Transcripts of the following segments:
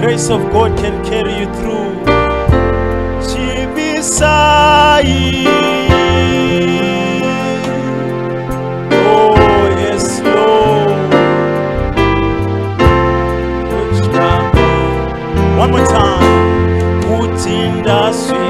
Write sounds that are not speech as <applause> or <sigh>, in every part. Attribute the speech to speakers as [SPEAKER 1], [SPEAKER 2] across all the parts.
[SPEAKER 1] grace of God can carry you through. Chibisai. Oh, yes, Lord. One more time. Put in the sweet.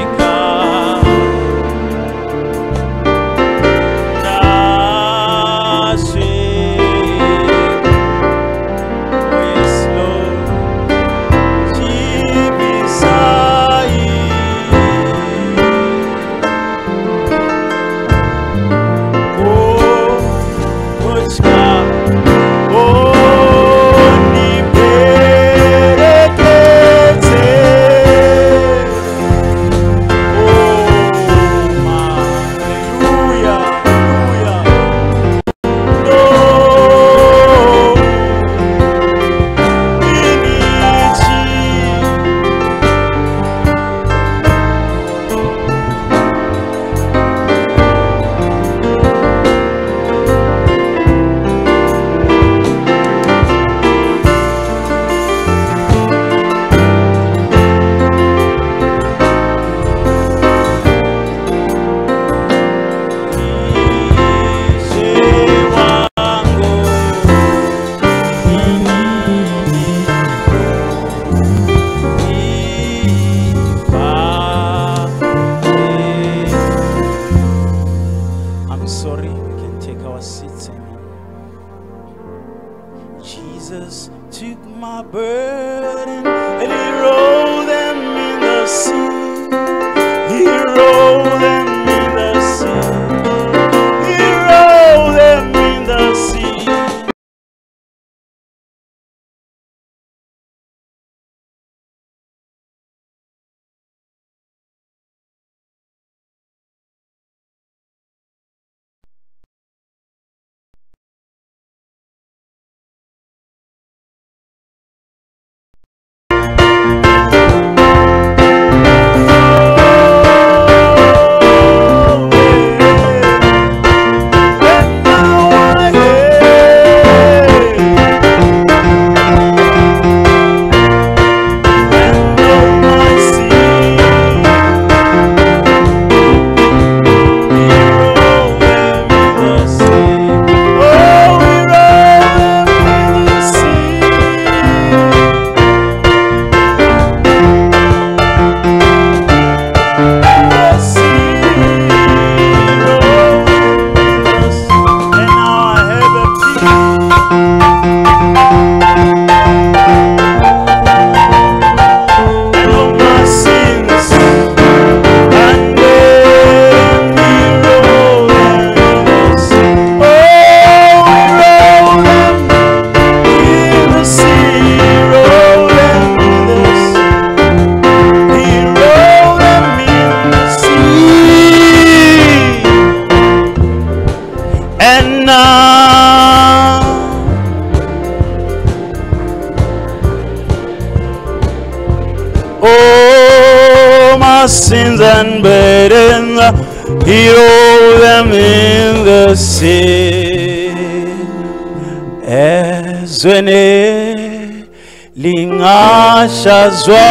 [SPEAKER 1] azwa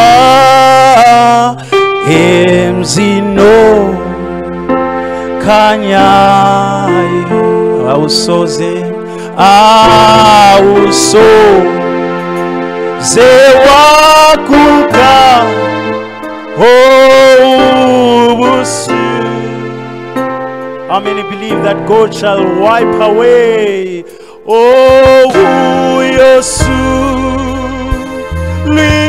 [SPEAKER 1] emzino kanyayo awusoze awusoze wakuka obusu how many believe that god shall wipe away
[SPEAKER 2] oh yosu
[SPEAKER 1] leave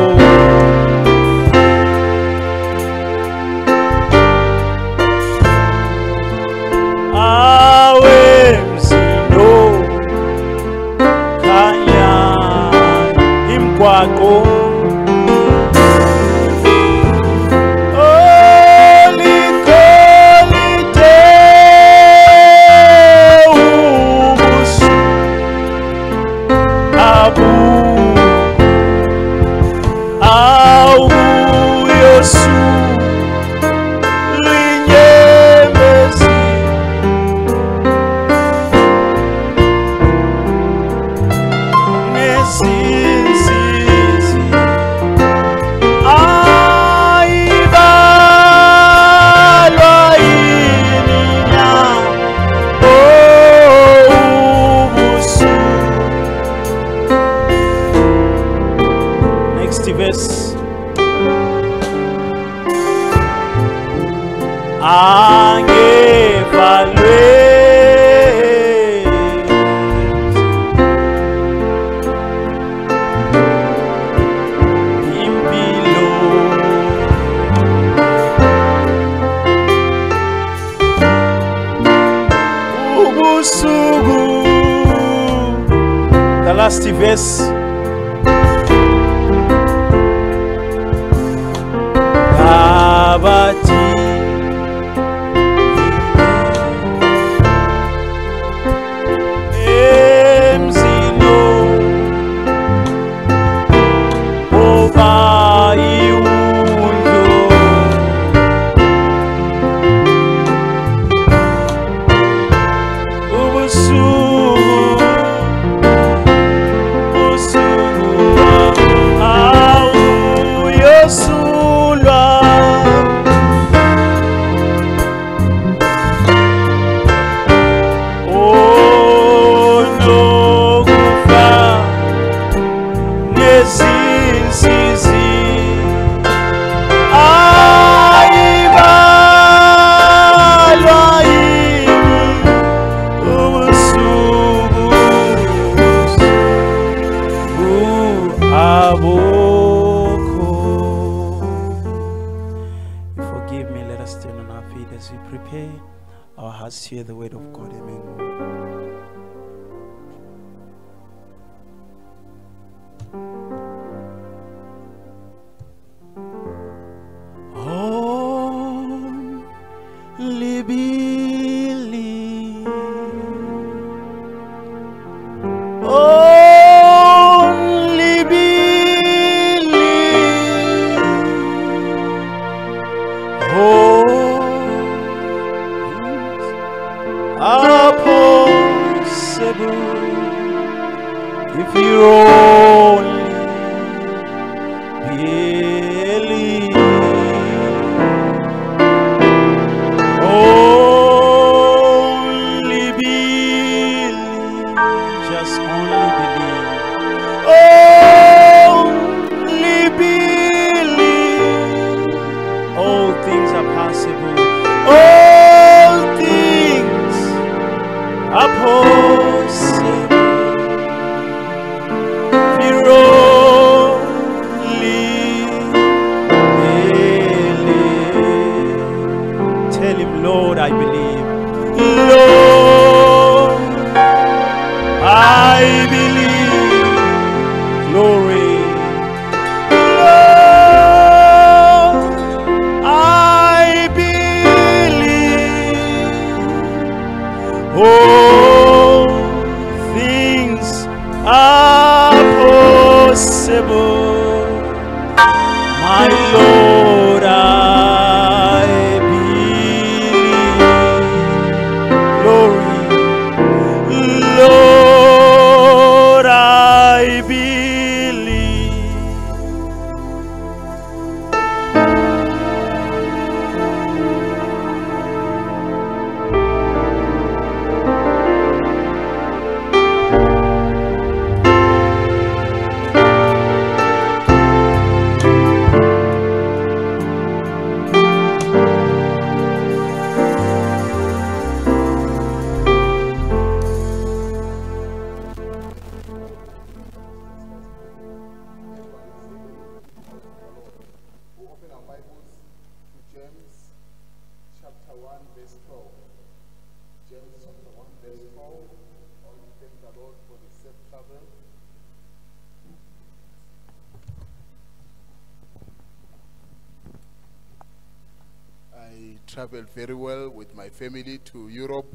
[SPEAKER 3] traveled very well with my family to Europe.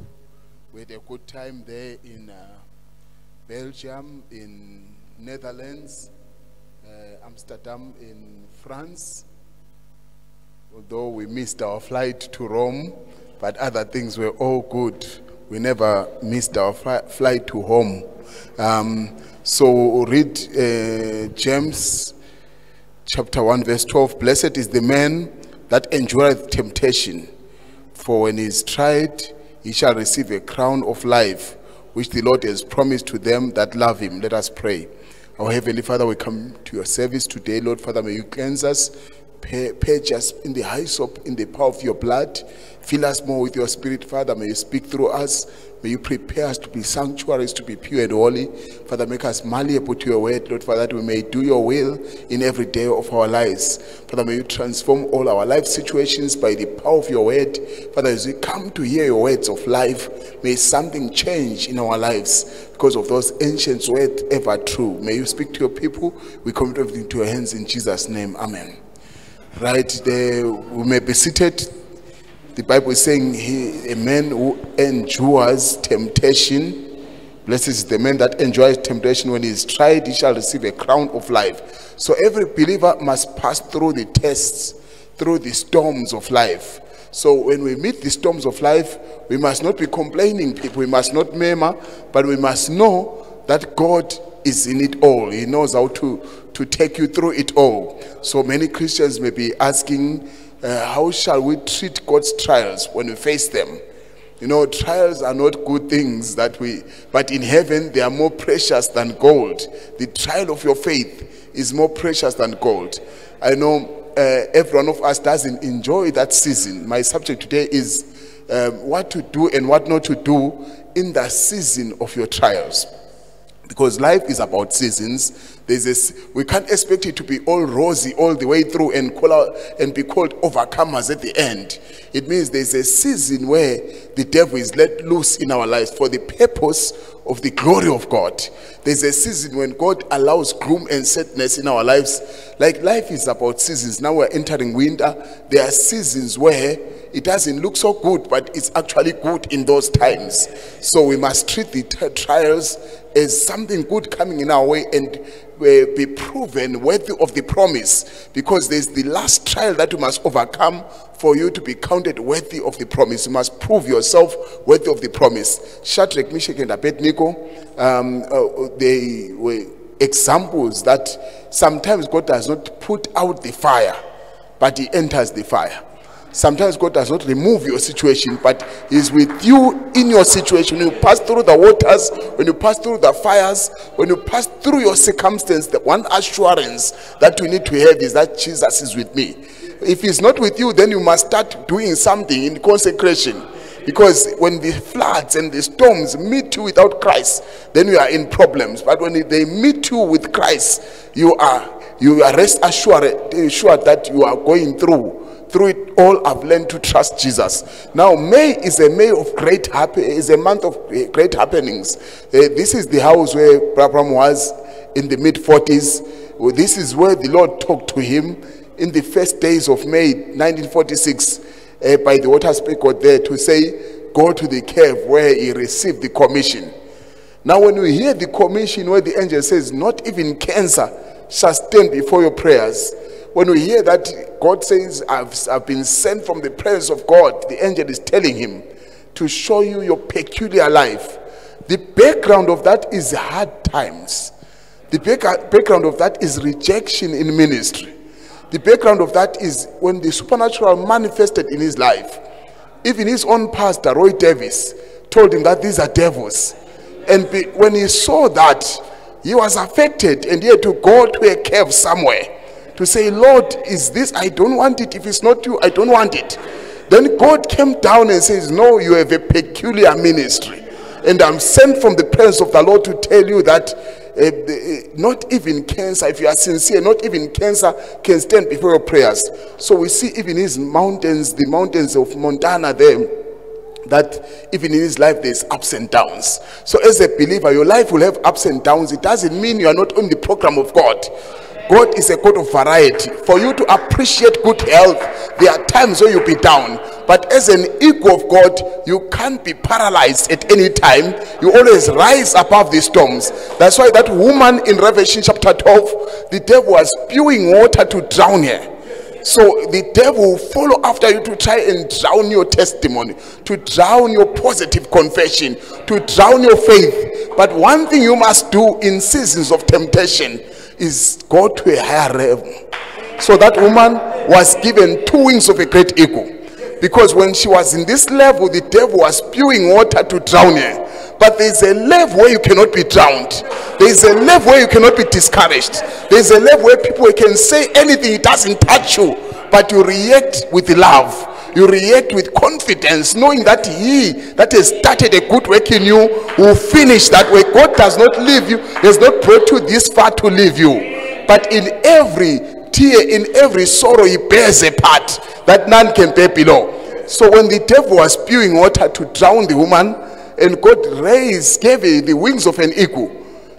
[SPEAKER 3] We had a good time there in uh, Belgium, in Netherlands, uh, Amsterdam, in France. Although we missed our flight to Rome, but other things were all good. We never missed our fli- flight to home. Um, so read uh, James chapter 1, verse 12. Blessed is the man that endureth temptation, for when he is tried, he shall receive a crown of life, which the Lord has promised to them that love him. Let us pray. Our Heavenly Father, we come to your service today. Lord Father, may you cleanse us, purge us in the hyssop, in the power of your blood. Fill us more with your spirit, Father. May you speak through us. May you prepare us to be sanctuaries, to be pure and holy. Father, make us malleable to your word, Lord Father, that we may do your will in every day of our lives. Father, may you transform all our life situations by the power of your word. Father, as we come to hear your words of life, may something change in our lives because of those ancient words ever true. May you speak to your people. We commit everything to your hands in Jesus' name. Amen. Right there, we may be seated. The Bible is saying, he, a man who endures temptation, blessed is the man that enjoys temptation. When he is tried, he shall receive a crown of life. So every believer must pass through the tests, through the storms of life. So when we meet the storms of life, we must not be complaining people. We must not murmur, but we must know that God is in it all. He knows how to, to take you through it all. So many Christians may be asking, uh, how shall we treat God's trials when we face them? You know, trials are not good things that we, but in heaven they are more precious than gold. The trial of your faith is more precious than gold. I know uh, every one of us doesn't enjoy that season. My subject today is um, what to do and what not to do in the season of your trials because life is about seasons. There's this we can't expect it to be all rosy all the way through and call out and be called overcomers at the end. It means there's a season where the devil is let loose in our lives for the purpose of the glory of god. There's a season when god allows gloom and sadness in our lives. Like life is about seasons. Now we're entering winter. There are seasons where it doesn't look so good, but it's actually good in those times. So we must treat the trials as something good coming in our way and uh, be proven worthy of the promise because there's the last trial that you must overcome for you to be counted worthy of the promise. You must prove yourself worthy of the promise. Shadrach, Meshach, and Abednego, um, uh, they were examples that sometimes God does not put out the fire, but He enters the fire. Sometimes God does not remove your situation, but He's with you in your situation. When you pass through the waters, when you pass through the fires, when you pass through your circumstance, the one assurance that you need to have is that Jesus is with me. If He's not with you, then you must start doing something in consecration. Because when the floods and the storms meet you without Christ, then you are in problems. But when they meet you with Christ, you are you are rest assured, assured that you are going through through it all i've learned to trust jesus. Now may is a may of great happy is a month of eh, great happenings. Uh, this is the house where Branham was in the mid 40s this is where the lord talked to him in the first days of may 1946 uh, by the water speaker there to say go to the cave where he received the commission. Now, when we hear the commission where the angel says, Not even cancer shall stand before your prayers, when we hear that God says, I've, I've been sent from the presence of God, the angel is telling him to show you your peculiar life. The background of that is hard times. The back- background of that is rejection in ministry. The background of that is when the supernatural manifested in his life. Even his own pastor, Roy Davis, told him that these are devils. And when he saw that, he was affected and he had to go to a cave somewhere to say, Lord, is this? I don't want it. If it's not you, I don't want it. Then God came down and says, No, you have a peculiar ministry. And I'm sent from the presence of the Lord to tell you that uh, uh, not even cancer, if you are sincere, not even cancer can stand before your prayers. So we see even his mountains, the mountains of Montana there, that even in his life there's ups and downs. So as a believer, your life will have ups and downs. It doesn't mean you are not on the program of God. God is a God of variety. For you to appreciate good health, there are times when you'll be down. But as an equal of God, you can't be paralyzed at any time. You always rise above the storms. That's why that woman in Revelation chapter 12, the devil was spewing water to drown her. So the devil will follow after you to try and drown your testimony, to drown your positive confession, to drown your faith. But one thing you must do in seasons of temptation is go to a higher level. So that woman was given two wings of a great eagle. Because when she was in this level, the devil was spewing water to drown her. But there's a level where you cannot be drowned. There's a level where you cannot be discouraged. There's a level where people can say anything, it doesn't touch you. But you react with love. You react with confidence, knowing that He that has started a good work in you will finish that way. God does not leave you, He has not brought you this far to leave you. But in every tear, in every sorrow, He bears a part that none can bear below. So when the devil was spewing water to drown the woman, and God raised, gave her the wings of an eagle,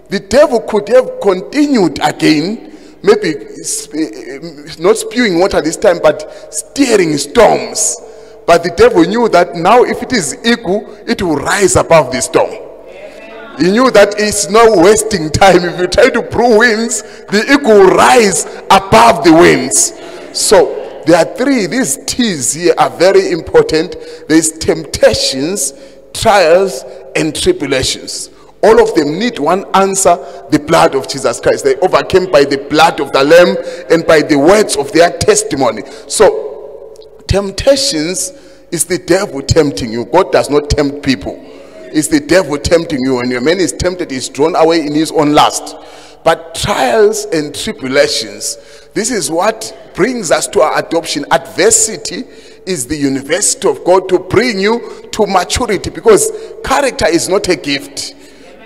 [SPEAKER 3] the devil could have continued again, maybe eh, eh, not spewing water this time, but steering storms. But the devil knew that now, if it is eagle, it will rise above the storm. He knew that it's not wasting time. If you try to brew winds, the eagle will rise above the winds. So there are three. These T's here are very important. There's temptations, trials, and tribulations. All of them need one answer the blood of Jesus Christ. They overcame by the blood of the Lamb and by the words of their testimony. So, temptations is the devil tempting you. God does not tempt people. It's the devil tempting you. When your man is tempted, he's drawn away in his own lust. But trials and tribulations, this is what brings us to our adoption. Adversity is the university of God to bring you to maturity because character is not a gift,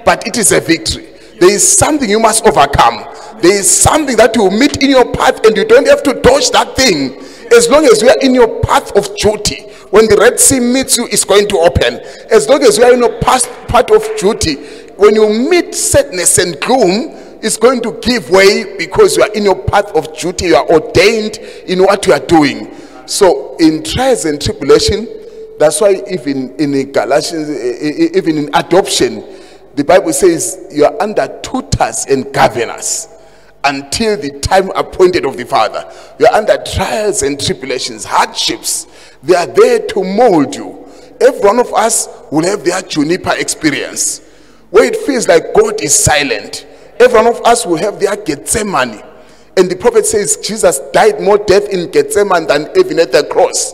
[SPEAKER 3] but it is a victory. There is something you must overcome. There is something that you meet in your path, and you don't have to dodge that thing. As long as you are in your path of duty, when the Red Sea meets you, it's going to open. As long as you are in your past part of duty, when you meet sadness and gloom, it's going to give way because you are in your path of duty. You are ordained in what you are doing. So, in trials and tribulation, that's why even in Galatians, eh, eh, even in adoption, the Bible says you are under tutors and governors until the time appointed of the Father. You are under trials and tribulations, hardships. They are there to mold you. Every one of us will have their juniper experience where it feels like God is silent. Every one of us will have their Gethsemane. And the prophet says Jesus died more death in Gethsemane than even at the cross.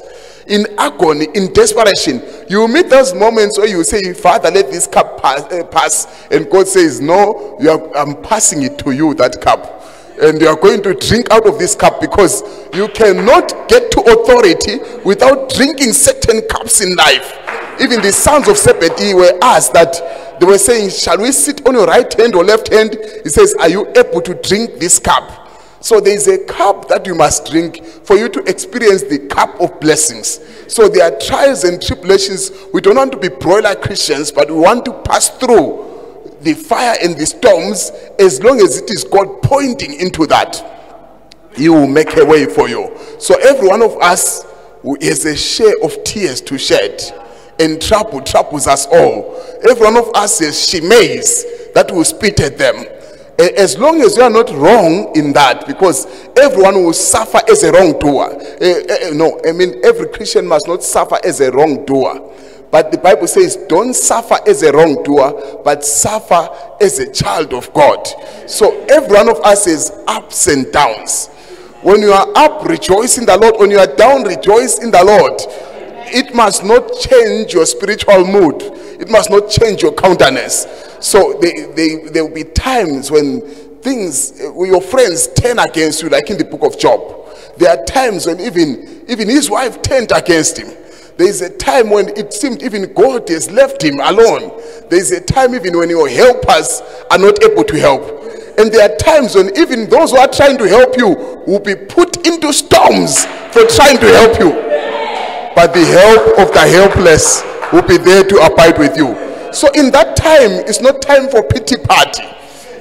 [SPEAKER 3] In agony, in desperation, you meet those moments where you say, Father, let this cup pass. uh, pass. And God says, No, you are, I'm passing it to you, that cup. And you are going to drink out of this cup because you cannot get to authority without drinking certain cups in life. Even the sons of Zebedee were asked that they were saying, Shall we sit on your right hand or left hand? He says, Are you able to drink this cup? So there is a cup that you must drink for you to experience the cup of blessings. So there are trials and tribulations. We don't want to be broiler Christians, but we want to pass through the fire and the storms as long as it is God pointing into that. He will make a way for you. So every one of us has a share of tears to shed and trouble troubles us all. Every one of us has Shimeis that will spit at them. As long as you are not wrong in that, because everyone will suffer as a wrongdoer. No, I mean, every Christian must not suffer as a wrongdoer. But the Bible says, don't suffer as a wrongdoer, but suffer as a child of God. So every one of us has ups and downs. When you are up, rejoice in the Lord. When you are down, rejoice in the Lord. It must not change your spiritual mood. It must not change your countenance. So they, they, there will be times when things, when your friends turn against you, like in the book of Job. There are times when even, even his wife turned against him. There is a time when it seemed even God has left him alone. There is a time even when your helpers are not able to help. And there are times when even those who are trying to help you will be put into storms for trying to help you. But the help of the helpless will be there to abide with you. So in that time, it's not time for pity party.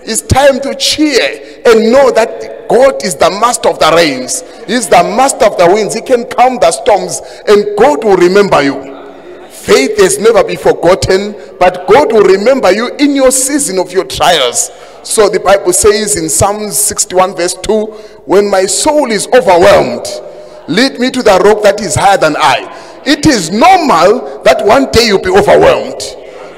[SPEAKER 3] It's time to cheer and know that God is the master of the rains. He's the master of the winds. He can calm the storms and God will remember you. Faith has never been forgotten, but God will remember you in your season of your trials. So the Bible says in Psalm 61, verse 2 When my soul is overwhelmed, lead me to the rock that is higher than I. It is normal that one day you'll be overwhelmed.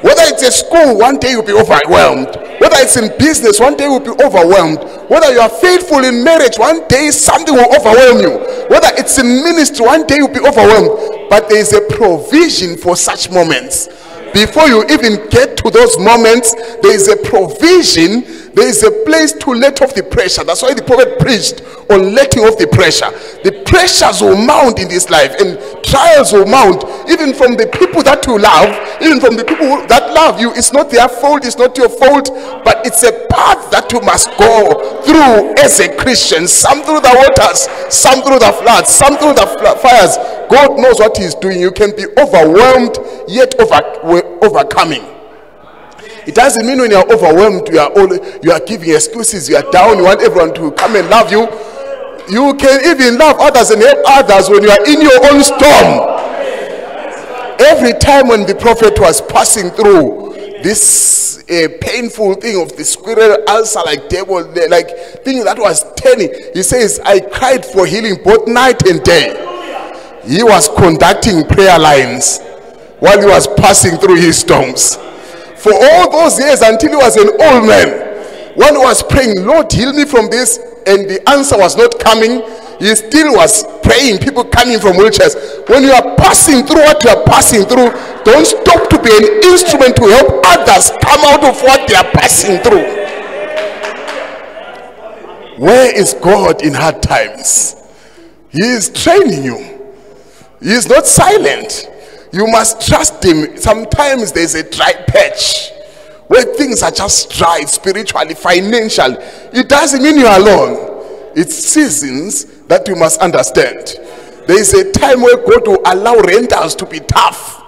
[SPEAKER 3] Whether it's a school, one day you'll be overwhelmed. Whether it's in business, one day you'll be overwhelmed. Whether you are faithful in marriage, one day something will overwhelm you. Whether it's in ministry, one day you'll be overwhelmed. But there is a provision for such moments. Before you even get to those moments, there is a provision, there is a place to let off the pressure. That's why the prophet preached on letting off the pressure. The pressures will mount in this life, and trials will mount, even from the people that you love, even from the people that love you. It's not their fault, it's not your fault, but it's a path that you must go through as a Christian. Some through the waters, some through the floods, some through the fires. God knows what He's doing. You can be overwhelmed, yet over, overcoming. It doesn't mean when you are overwhelmed, you are all, you are giving excuses, you are down, you want everyone to come and love you. You can even love others and help others when you are in your own storm. Every time when the prophet was passing through this painful thing of the squirrel ulcer, like devil, like thing that was turning, he says, I cried for healing both night and day. He was conducting prayer lines while he was passing through his storms. For all those years until he was an old man, when he was praying, Lord, heal me from this, and the answer was not coming, he still was praying, people coming from wheelchairs. When you are passing through what you are passing through, don't stop to be an instrument to help others come out of what they are passing through. Where is God in hard times? He is training you. He is not silent. You must trust him. Sometimes there's a dry patch where things are just dry spiritually, financially. It doesn't mean you're alone. It's seasons that you must understand. There is a time where God will allow rentals to be tough.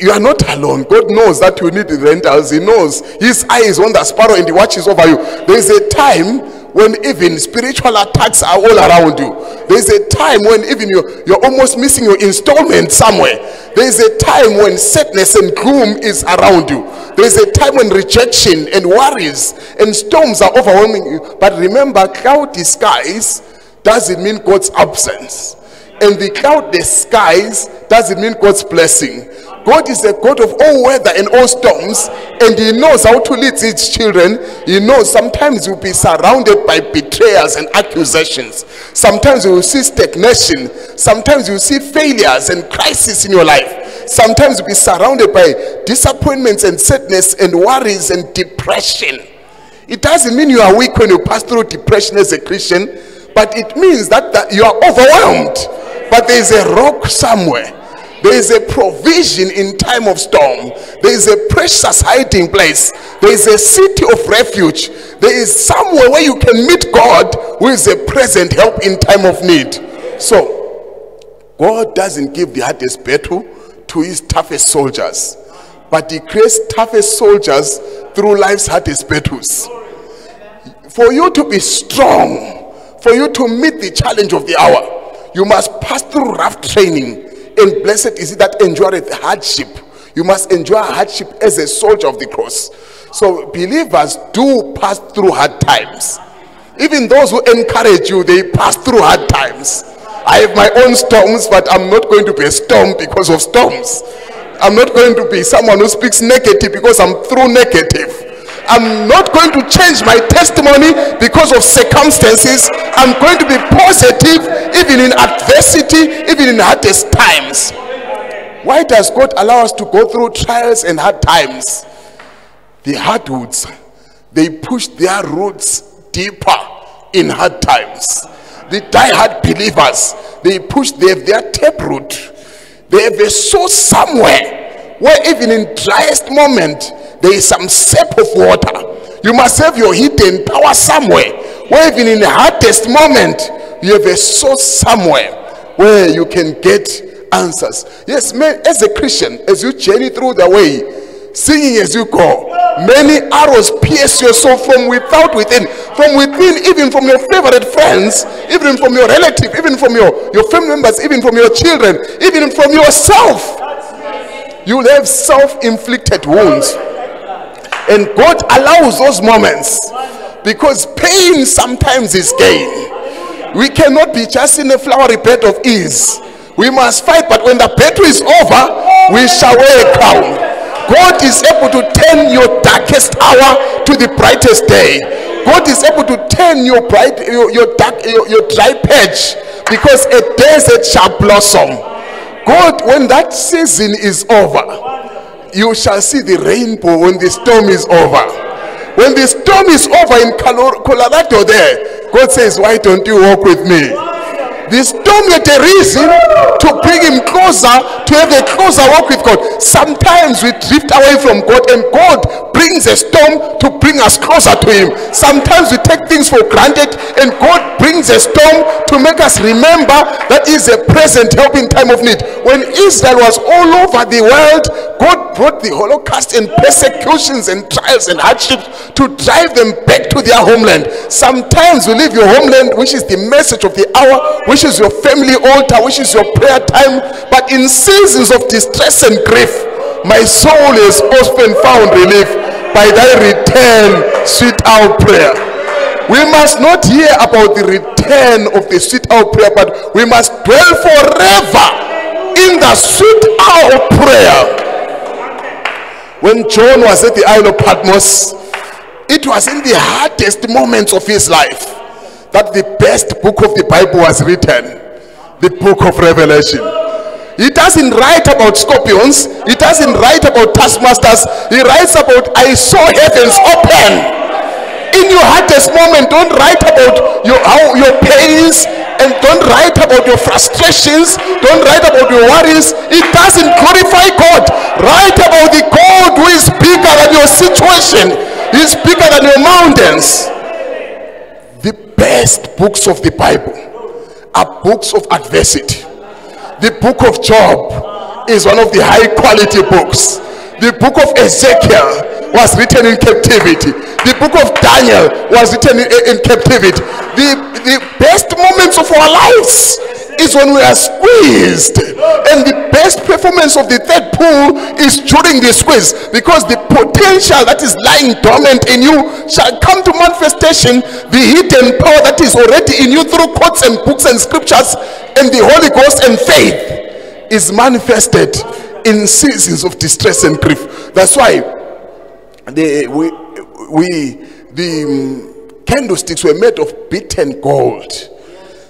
[SPEAKER 3] You are not alone. God knows that you need the rentals. He knows His eye is on the sparrow and He watches over you. There is a time when even spiritual attacks are all around you. There is a time when even you, you're almost missing your installment somewhere. There is a time when sadness and gloom is around you. There is a time when rejection and worries and storms are overwhelming you. But remember, cloudy skies doesn't mean God's absence and the cloud the skies doesn't mean God's blessing. God is a God of all weather and all storms, and He knows how to lead His children. He knows sometimes you'll be surrounded by betrayers and accusations. Sometimes you will see stagnation. Sometimes you will see failures and crisis in your life. Sometimes you'll be surrounded by disappointments and sadness and worries and depression. It doesn't mean you are weak when you pass through depression as a Christian, but it means that, that you are overwhelmed. But there is a rock somewhere. There is a provision in time of storm. There is a precious hiding place. There is a city of refuge. There is somewhere where you can meet God who is a present help in time of need. So, God doesn't give the hardest battle to his toughest soldiers, but he creates toughest soldiers through life's hardest battles. For you to be strong, for you to meet the challenge of the hour, you must pass through rough training. And blessed is it that endureth hardship. You must endure hardship as a soldier of the cross. So believers do pass through hard times. Even those who encourage you, they pass through hard times. I have my own storms, but I'm not going to be a storm because of storms. I'm not going to be someone who speaks negative because I'm through negative. I'm not going to change my testimony because of circumstances. I'm going to be positive even in adversity, even in hardest times. Why does God allow us to go through trials and hard times? The hardwoods, they push their roots deeper in hard times. The die-hard believers, they push they have their taproot. They have a source somewhere where even in driest moment there is some sap of water. You must have your hidden power somewhere. Where even in the hardest moment you have a source somewhere where you can get answers. Yes, man, as a Christian, as you journey through the way, singing as you go, many arrows pierce your soul from without within. From within, even from your favorite friends, even from your relative, even from your, your family members, even from your children, even from yourself. You'll have self-inflicted wounds. And God allows those moments because pain sometimes is gain. We cannot be just in a flowery bed of ease. We must fight, but when the battle is over, we shall wear a crown. God is able to turn your darkest hour to the brightest day. God is able to turn your bright, your, your dark, your, your dry patch because a desert shall blossom. God, when that season is over, you shall see the rainbow when the storm is over. When the storm is over in Colo- Colorado, there, God says, Why don't you walk with me? The storm had a reason to bring him closer, to have a closer walk with God. Sometimes we drift away from God, and God brings a storm to bring us closer to Him. Sometimes we take things for granted, and God brings a storm to make us remember that is a present help in time of need. When Israel was all over the world, God brought the Holocaust and persecutions and trials and hardships to drive them back to their homeland. Sometimes you leave your homeland, which is the message of the hour, which is your family altar, which is your prayer time. But in seasons of distress and grief, my soul is often found relief by thy return, sweet hour prayer. We must not hear about the return of the sweet hour prayer, but we must dwell forever in the sweet hour prayer. When John was at the Isle of Patmos, it was in the hardest moments of his life that the best book of the Bible was written the book of Revelation. He doesn't write about scorpions, he doesn't write about taskmasters, he writes about I saw heavens open. In your hardest moment, don't write about your how your pains and don't write about your frustrations, don't write about your worries. It doesn't glorify God. Write about the God who is bigger than your situation, He's bigger than your mountains. Best books of the Bible are books of adversity. The book of Job is one of the high quality books. The book of Ezekiel was written in captivity. The book of Daniel was written in, in captivity. The, the best moments of our lives is when we are squeezed. And the best performance of the third pool is during the squeeze because the potential that is lying dormant in you shall come to manifestation. The hidden power that is already in you through quotes and books and scriptures and the Holy Ghost and faith is manifested in seasons of distress and grief. That's why the, we, we, the um, candlesticks were made of beaten gold.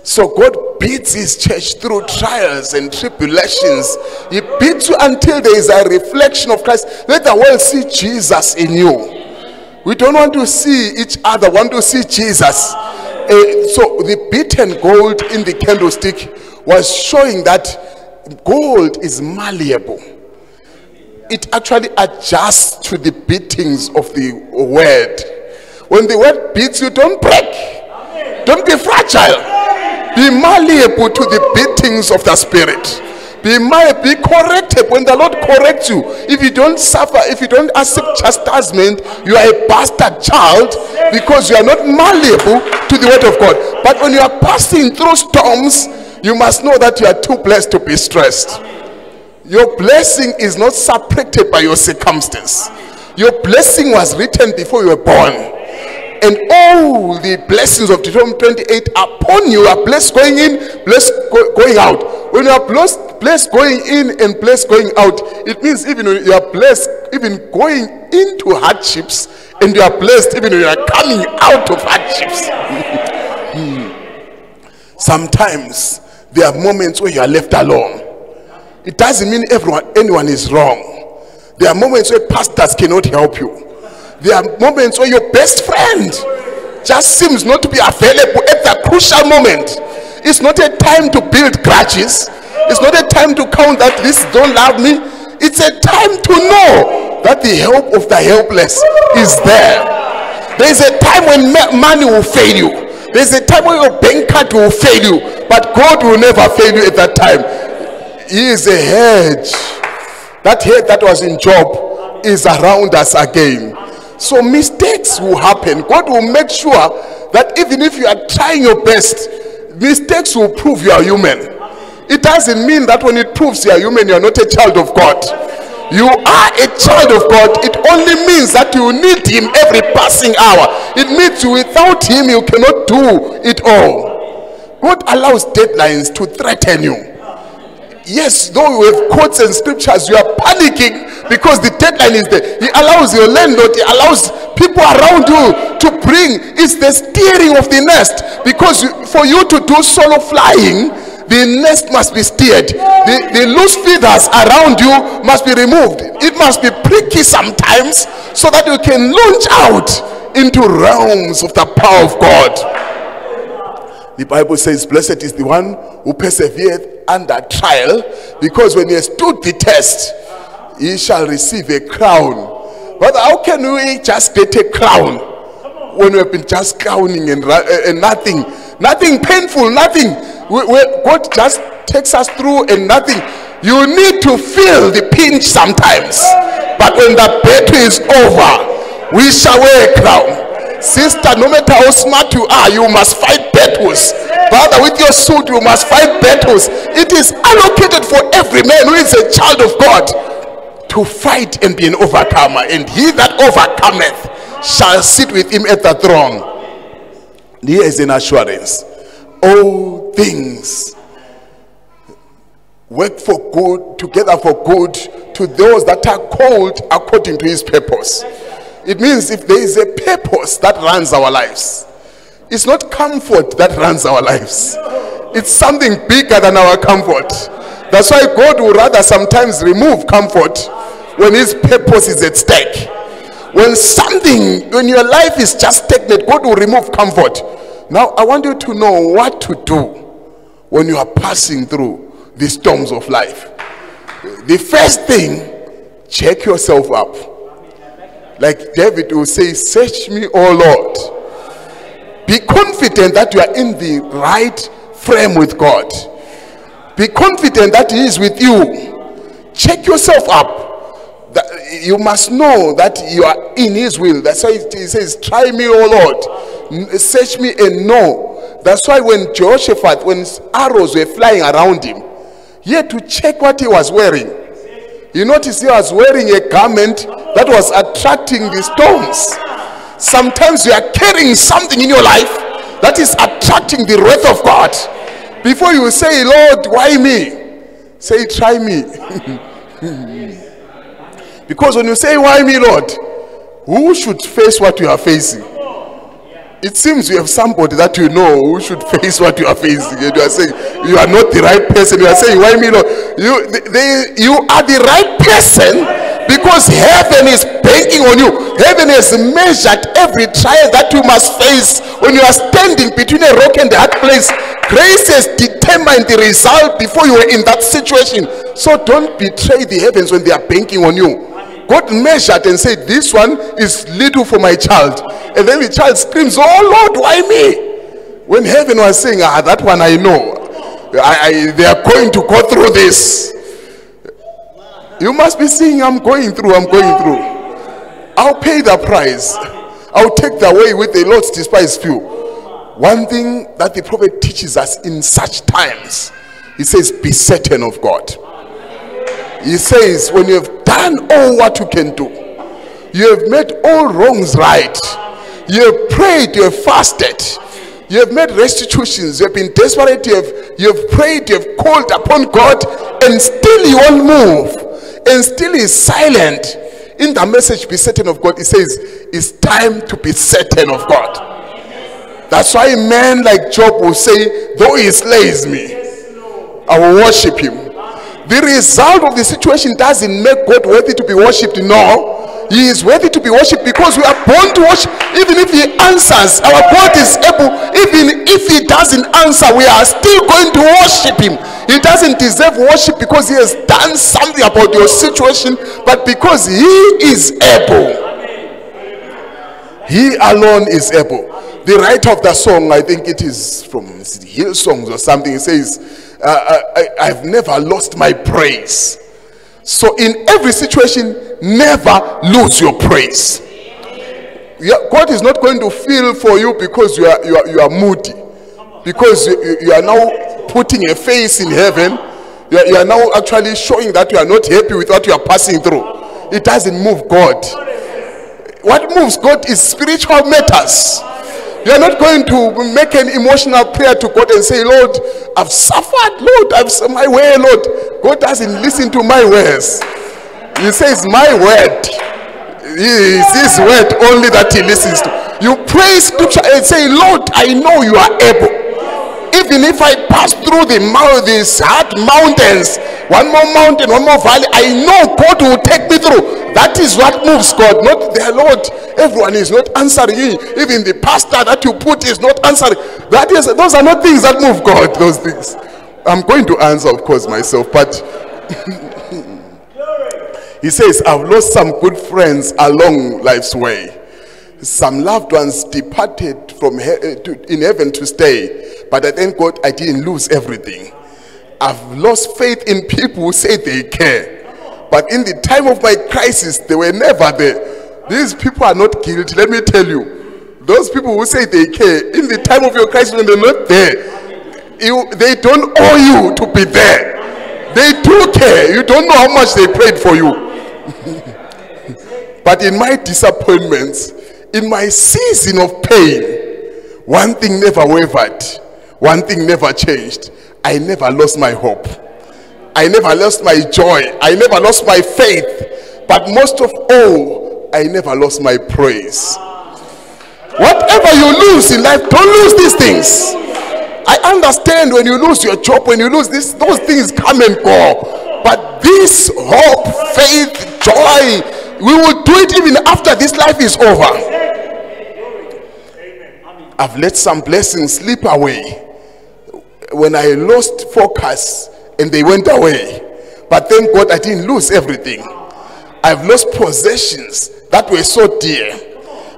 [SPEAKER 3] So God beats his church through trials and tribulations. He beats you until there is a reflection of Christ. Let the world see Jesus in you. We don't want to see each other, We want to see Jesus. Uh, so the beaten gold in the candlestick was showing that gold is malleable. It actually adjusts to the beatings of the word. When the word beats you, don't break. Don't be fragile. Be malleable to the beatings of the spirit. Be malleable, be corrected when the Lord corrects you. If you don't suffer, if you don't accept chastisement, you are a bastard child because you are not malleable to the word of God. But when you are passing through storms, you must know that you are too blessed to be stressed. Your blessing is not separated by your circumstance. Your blessing was written before you were born. And all the blessings of Deuteronomy 28 upon you are blessed going in, blessed go- going out. When you are blessed, blessed going in and blessed going out, it means even when you are blessed, even going into hardships, and you are blessed even when you are coming out of hardships. <laughs> Hmm. Sometimes there are moments where you are left alone. It doesn't mean everyone, anyone is wrong. There are moments where pastors cannot help you. There are moments where your best friend just seems not to be available at the crucial moment. It's not a time to build grudges. It's not a time to count that this don't love me. It's a time to know that the help of the helpless is there. There's a time when money will fail you. There's a time when your bank card will fail you, but God will never fail you at that time. He is a hedge. That hedge that was in Job is around us again. So mistakes will happen. God will make sure that even if you are trying your best, mistakes will prove you are human. It doesn't mean that when it proves you are human, you are not a child of God. You are a child of God. It only means that you need Him every passing hour. It means without Him, you cannot do it all. God allows deadlines to threaten you. Yes, though you have quotes and scriptures, you are panicking because the deadline is there. He allows your landlord, he allows people around you to bring. It's the steering of the nest because for you to do solo flying, the nest must be steered. The, the loose feathers around you must be removed. It must be pricky sometimes so that you can launch out into realms of the power of God. The Bible says, Blessed is the one who persevered under trial, because when he has stood the test, he shall receive a crown. But how can we just get a crown when we have been just crowning and, and eh, eh, nothing, nothing painful, nothing? We, we, God just takes us through and nothing. You need to feel the pinch sometimes, but when the battle is over, we shall wear a crown. Sister, no matter how smart you are, you must fight battles. Brother, with your suit, you must fight battles. It is allocated for every man who is a child of God to fight and be an overcomer. And he that overcometh shall sit with him at the throne. Here is an assurance. All things work for good, together for good to those that are called according to his purpose. It means if there is a purpose that runs our lives, it's not comfort that runs our lives, it's something bigger than our comfort. That's why God will rather sometimes remove comfort when his purpose is at stake. When something, when your life is just stagnant, God will remove comfort. Now, I want you to know what to do when you are passing through the storms of life. The first thing, check yourself up. Like David will say, Search me, O Lord. Be confident that you are in the right frame with God. Be confident that He is with you. Check yourself up. That you must know that you are in His will. That's why He says, Try me, O Lord. Search me and know. That's why when Jehoshaphat, when arrows were flying around him, he had to check what he was wearing. You notice he was wearing a garment that was attracting the stones. Sometimes you are carrying something in your life that is attracting the wrath of God. Before you say, Lord, why me? Say, try me. <laughs> because when you say, why me, Lord, who should face what you are facing? It seems you have somebody that you know who should <laughs> face what you are facing. And you are saying, you are not the right person. You are saying, why me, Lord? You, they, you are the right person because heaven is banking on you. Heaven has measured every trial that you must face when you are standing between a rock and a hard place. Grace has determined the result before you were in that situation. So don't betray the heavens when they are banking on you. God measured and said, This one is little for my child. And then the child screams, Oh Lord, why me? When heaven was saying, Ah, that one I know. I, I, they are going to go through this. You must be seeing, I'm going through, I'm going through. I'll pay the price. I'll take the way with the Lord's despised few. One thing that the prophet teaches us in such times, he says, Be certain of God. He says, when you have done all what you can do, you have made all wrongs right, you have prayed, you have fasted, you have made restitutions, you have been desperate, you have, you have prayed, you have called upon God, and still you won't move, and still is silent. In the message, be certain of God, He says, it's time to be certain of God. That's why men like Job will say, though he slays me, I will worship him. The result of the situation doesn't make God worthy to be worshipped. No, He is worthy to be worshipped because we are born to worship. Even if He answers, our God is able. Even if He doesn't answer, we are still going to worship Him. He doesn't deserve worship because He has done something about your situation, but because He is able. He alone is able. The writer of the song, I think it is from Hill Songs or something, he says, uh, I, I've never lost my praise. So, in every situation, never lose your praise. God is not going to feel for you because you are, you are, you are moody. Because you, you- you are now putting a face in heaven. You are, you are now actually showing that you are not happy with what you are passing through. It doesn't move God. What moves God is spiritual matters. You are not going to make an emotional prayer to God and say, Lord, I've suffered, Lord, I've my way, Lord. God doesn't listen to my words. He says, My word. It is his word only that he listens to. You pray scripture and say, Lord, I know you are able. Even if I pass through the mount, these hard mountains, one more mountain, one more valley, I know God will take me through. That is what moves God, not the Lord. Everyone is not answering you. Even the pastor that you put is not answering. That is, those are not things that move God. <laughs> Those things. I'm going to answer, of course, myself, but <laughs> he says, I've lost some good friends along life's way. Some loved ones departed from he- uh, to, in heaven to stay, but I thank God I didn't lose everything. I've lost faith in people who say they care, but in the time of my crisis, they were never there. These people are not guilty, let me tell you. Those people who say they care, in the time of your crisis, when they're not there, you, they don't owe you to be there. They do care. You don't know how much they prayed for you. <laughs> But in my disappointments, in my season of pain, one thing never wavered, one thing never changed. I never lost my hope. I never lost my joy. I never lost my faith. But most of all, I never lost my praise. Whatever you lose in life, don't lose these things. I understand when you lose your job, when you lose this, those things come and go. But this hope, faith, joy, we will do it even after this life is over. I've let some blessings slip away when I lost focus and they went away. But thank God I didn't lose everything. I've lost possessions that were so dear.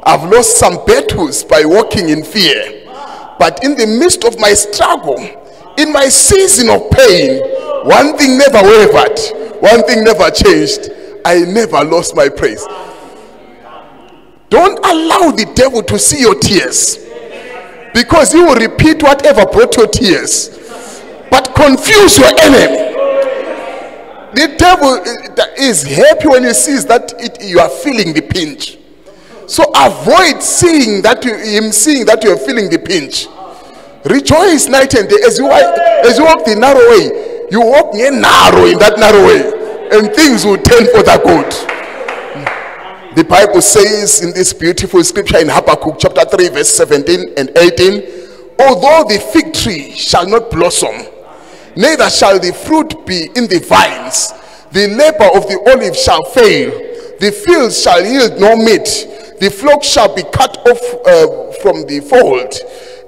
[SPEAKER 3] I've lost some battles by walking in fear. But in the midst of my struggle, in my season of pain, one thing never wavered, one thing never changed. I never lost my praise. Don't allow the devil to see your tears because you will repeat whatever brought your tears, but confuse your enemy. The devil uh, is happy when he sees that it, you are feeling the pinch. So avoid seeing that you, him seeing that you are feeling the pinch. Rejoice night and day as you as you walk the narrow way. You walk narrow in that narrow way, and things will turn for the good. The Bible says in this beautiful scripture in Habakkuk chapter 3, verse 17 and 18 Although the fig tree shall not blossom, neither shall the fruit be in the vines, the labor of the olive shall fail, the fields shall yield no meat, the flock shall be cut off uh, from the fold,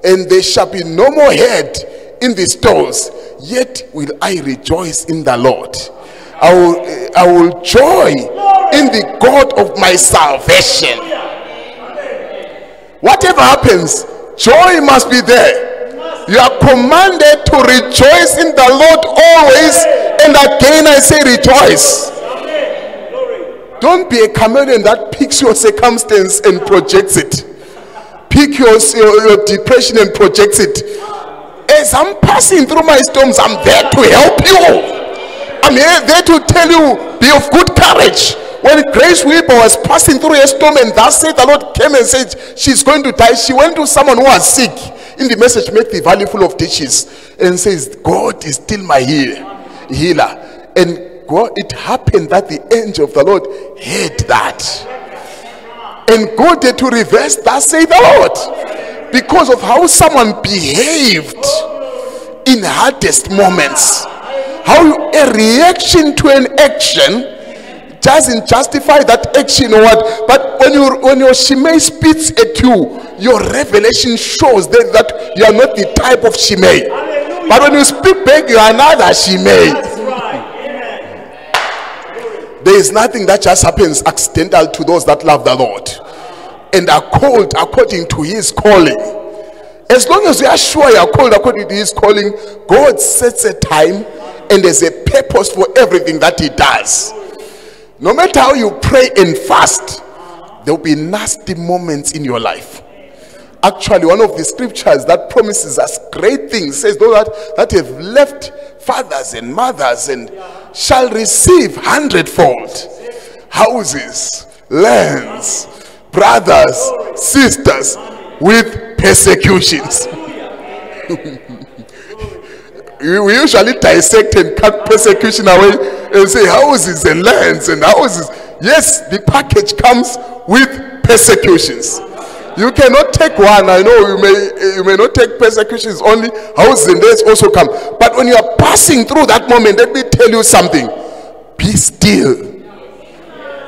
[SPEAKER 3] and there shall be no more head in the stalls. Yet will I rejoice in the Lord. I will, I will joy in the God of my salvation. Whatever happens, joy must be there. You are commanded to rejoice in the Lord always. And again, I say, rejoice. Don't be a chameleon that picks your circumstance and projects it. Pick your, your, your depression and projects it. As I'm passing through my storms, I'm there to help you. I'm here there to tell you, be of good courage. When Grace Weber was passing through a storm, and thus said the Lord came and said, She's going to die. She went to someone who was sick. In the message, make the valley full of ditches, and says, God is still my heal, healer. And God, it happened that the angel of the Lord heard that. And God had to reverse that, say the Lord, because of how someone behaved in hardest moments. How a reaction to an action doesn't justify that action or what. But when you when your shimei spits at you, your revelation shows that, that you are not the type of shimei. But when you speak back, you are another shimei.
[SPEAKER 1] Right.
[SPEAKER 3] There is nothing that just happens accidental to those that love the Lord and are called according to his calling. As long as you are sure you are called according to his calling, God sets a time and there's a purpose for everything that he does. No matter how you pray and fast, there will be nasty moments in your life. Actually, one of the scriptures that promises us great things says, Those that, that have left fathers and mothers and shall receive hundredfold houses, lands, brothers, sisters with persecutions. <laughs> we we usually dissect and cut persecution away and say houses and lands and houses. Yes, the package comes with persecutions. You cannot take one. I know you may you may not take persecutions only. Houses and lands also come. But when you are passing through that moment, let me tell you something. Be still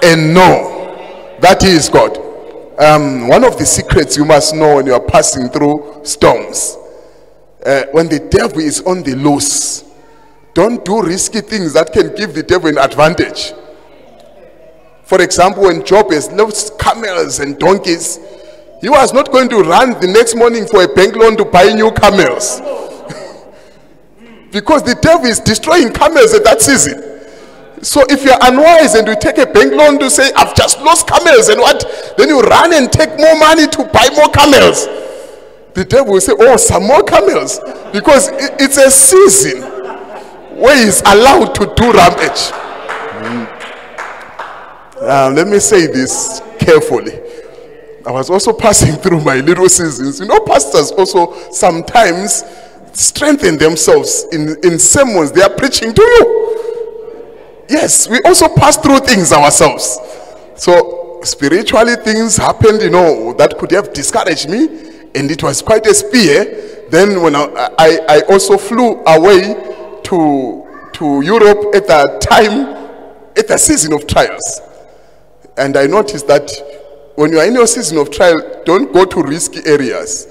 [SPEAKER 3] and know that He is God. Um, one of the secrets you must know when you are passing through storms uh, when the devil is on the loose, don't do risky things that can give the devil an advantage. For example, when Job has lost camels and donkeys, he was not going to run the next morning for a bank loan to buy new camels. <laughs> because the devil is destroying camels at that season. So if you're unwise and you take a bank loan to say, I've just lost camels and what? Then you run and take more money to buy more camels the devil will say, Oh, some more camels. Because it's a season where he's allowed to do rampage. Mm. Um, let me say this carefully. I was also passing through my little seasons. You know, pastors also sometimes strengthen themselves in, in sermons they are preaching to you. Yes, we also pass through things ourselves. So spiritually things happened, you know, that could have discouraged me, and it was quite a spear. Then when I, I, I also flew away to to Europe at that time, at the season of trials. And I noticed that when you are in your season of trial, don't go to risky areas.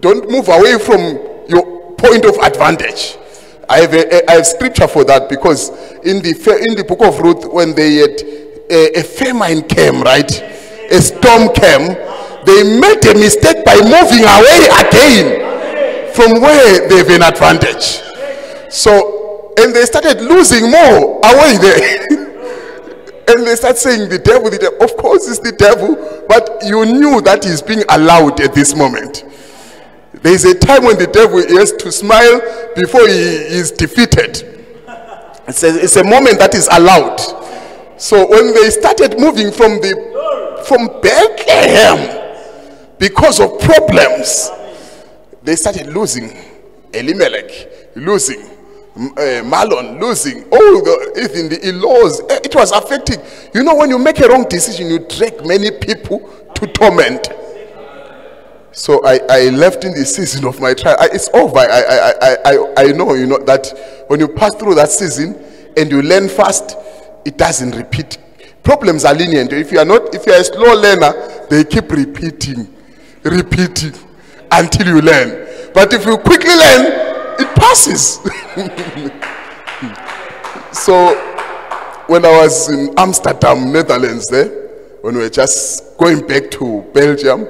[SPEAKER 3] Don't move away from your point of advantage. I have, a, I have scripture for that because in the in the book of Ruth, when they had a, a famine came, right, a storm came, they made a mistake by moving away again from where they have an advantage. So, and they started losing more away there. <laughs> and they start saying the devil, the devil. Of course, it's the devil, but you knew that he's being allowed at this moment. There is a time when the devil has to smile before he is defeated. It's a, it's a moment that is allowed. So when they started moving from the from Bethlehem because of problems, they started losing Elimelech, losing uh, Mahlon, losing all the even the in-laws. Eh, It was affecting. You know, when you make a wrong decision, you drag many people to torment. So I, I left in the season of my trial. I, it's over. I, I, I, I, I know, you know, that when you pass through that season and you learn fast, it doesn't repeat. Problems are lenient. If you are not, if you are a slow learner, they keep repeating, repeating until you learn. But if you quickly learn, it passes. <laughs> so when I was in Amsterdam, Netherlands, there, when we were just going back to Belgium,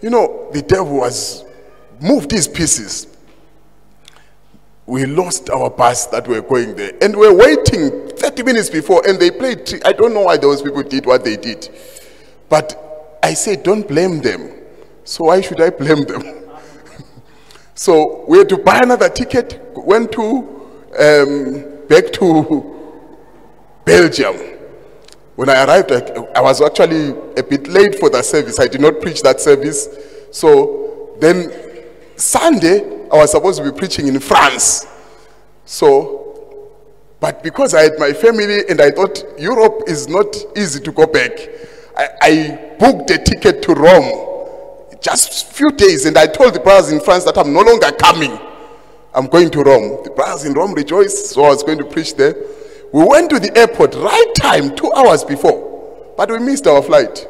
[SPEAKER 3] you know, the devil was moved his pieces. We lost our bus that we were going there, and we were waiting 30 minutes before, and they played. I don't know why those people did what they did, but I say, don't blame them. So why should I blame them? <laughs> so we had to buy another ticket. Went to um, back to Belgium. When I arrived, I, I was actually a bit late for that service. I did not preach that service. So then Sunday, I was supposed to be preaching in France. So, but because I had my family and I thought Europe is not easy to go back, I, I booked a ticket to Rome just few days and I told the brothers in France that I'm no longer coming. I'm going to Rome. The brothers in Rome rejoiced, so I was going to preach there. We went to the airport right time, two hours before, but we missed our flight.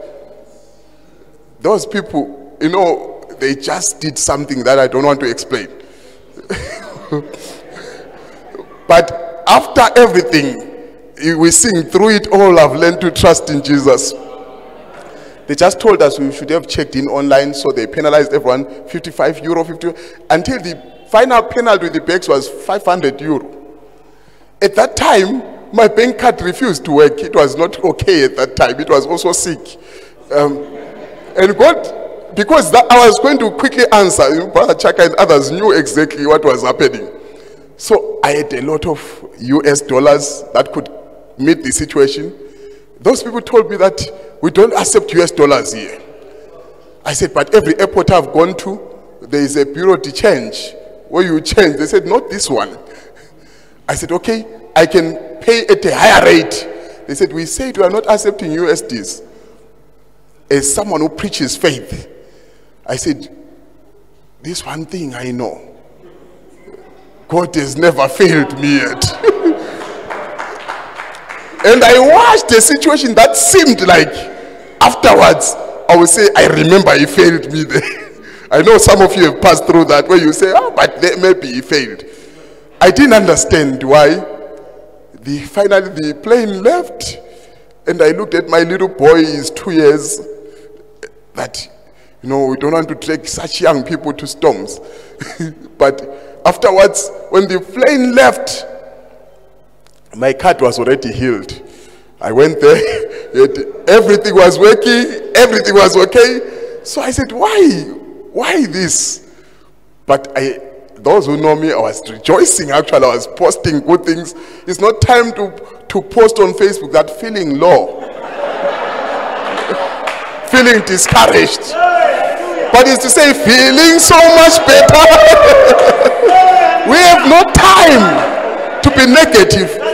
[SPEAKER 3] Those people, you know, they just did something that I don't want to explain. <laughs> but after everything, we sing through it all, I've learned to trust in Jesus. They just told us we should have checked in online, so they penalized everyone 55 euro, 50 until the final penalty with the bags was 500 euro. At that time, my bank card refused to work. It was not okay at that time. It was also sick. Um, and God, because that, I was going to quickly answer, Brother Chaka and others knew exactly what was happening. So I had a lot of US dollars that could meet the situation. Those people told me that we don't accept US dollars here. I said, but every airport I've gone to, there is a bureau de change where you change. They said, not this one. <laughs> I said, okay, I can pay at a higher rate. They said, we said we are not accepting USDs. As someone who preaches faith, I said, this one thing I know. God has never failed me yet. <laughs> and I watched a situation that seemed like afterwards, I would say, I remember he failed me there. <laughs> I know some of you have passed through that where you say, oh, but maybe he failed. I didn't understand why. The, finally, the plane left, and I looked at my little boy, he's two years, that, you know, we don't want to take such young people to storms. <laughs> but afterwards, when the plane left, my cat was already healed. I went there, <laughs> everything was working, everything was okay. So I said, why? Why this? But I, those who know me, I was rejoicing actually. I was posting good things. It's not time to, to post on Facebook that feeling low, <laughs> feeling discouraged. But it's to say feeling so much better. <laughs> we have no time to be negative.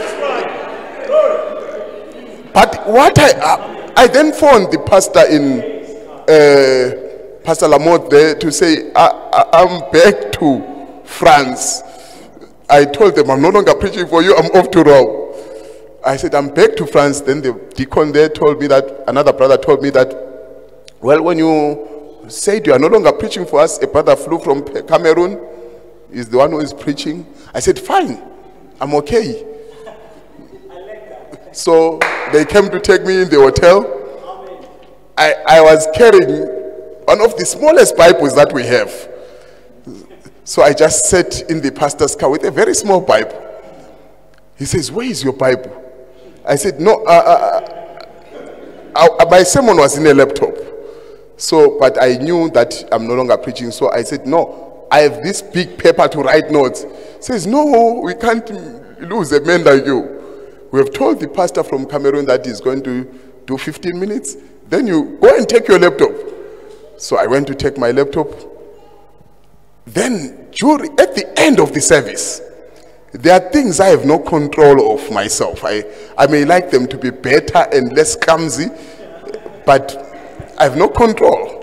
[SPEAKER 3] But what I, uh, I then phoned the pastor in uh, Pastor Lamotte there to say, I, I, I'm back to France. I told them, I'm no longer preaching for you, I'm off to Rome. I said, I'm back to France. Then the deacon there told me that, another brother told me that, well, when you said you are no longer preaching for us, a brother flew from Cameroon, is the one who is preaching. I said, fine, I'm okay. So they came to take me in the hotel. I, I was carrying one of the smallest Bibles that we have. So I just sat in the pastor's car with a very small Bible. He says, Where is your Bible? I said, No, uh, uh, uh, my sermon was in a laptop. So, but I knew that I'm no longer preaching. So I said, No, I have this big paper to write notes. He says, No, we can't lose a man like you. We have told the pastor from Cameroon that he's going to do 15 minutes. Then you go and take your laptop. So I went to take my laptop. Then, during, at the end of the service, there are things I have no control of myself. I, I may like them to be better and less clumsy, but I have no control.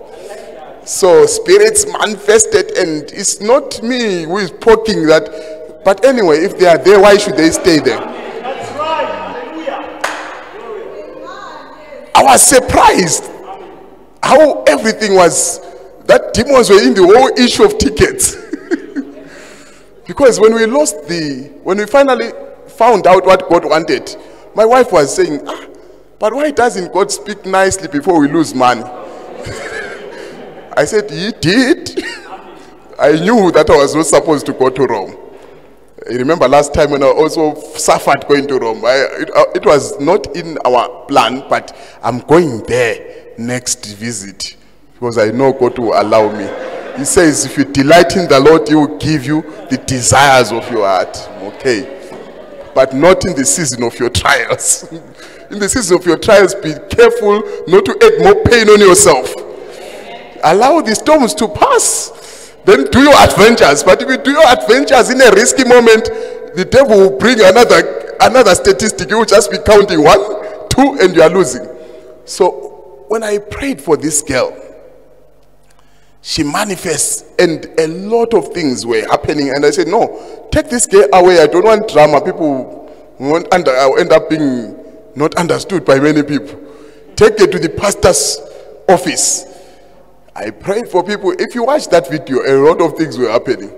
[SPEAKER 3] So spirits manifested, and it's not me who is poking that. But anyway, if they are there, why should they stay there?
[SPEAKER 4] That's right. Hallelujah.
[SPEAKER 3] I was surprised how everything was. That demons were in the whole issue of tickets. <laughs> because when we lost the, when we finally found out what God wanted, my wife was saying, ah, but why doesn't God speak nicely before we lose money? <laughs> I said, He did. <laughs> I knew that I was not supposed to go to Rome. You remember last time when I also suffered going to Rome? I, it, uh, it was not in our plan, but I'm going there next visit because I know God will allow me. He says, if you delight in the Lord, He will give you the desires of your heart. Okay. But not in the season of your trials. <laughs> in the season of your trials, be careful not to add more pain on yourself. Allow the storms to pass. Then do your adventures. But if you do your adventures in a risky moment, the devil will bring another another statistic. You will just be counting one, two, and you are losing. So when I prayed for this girl, she manifests and a lot of things were happening and i said no take this girl away i don't want drama people won't under, I'll end up being not understood by many people take her to the pastor's office i prayed for people if you watch that video a lot of things were happening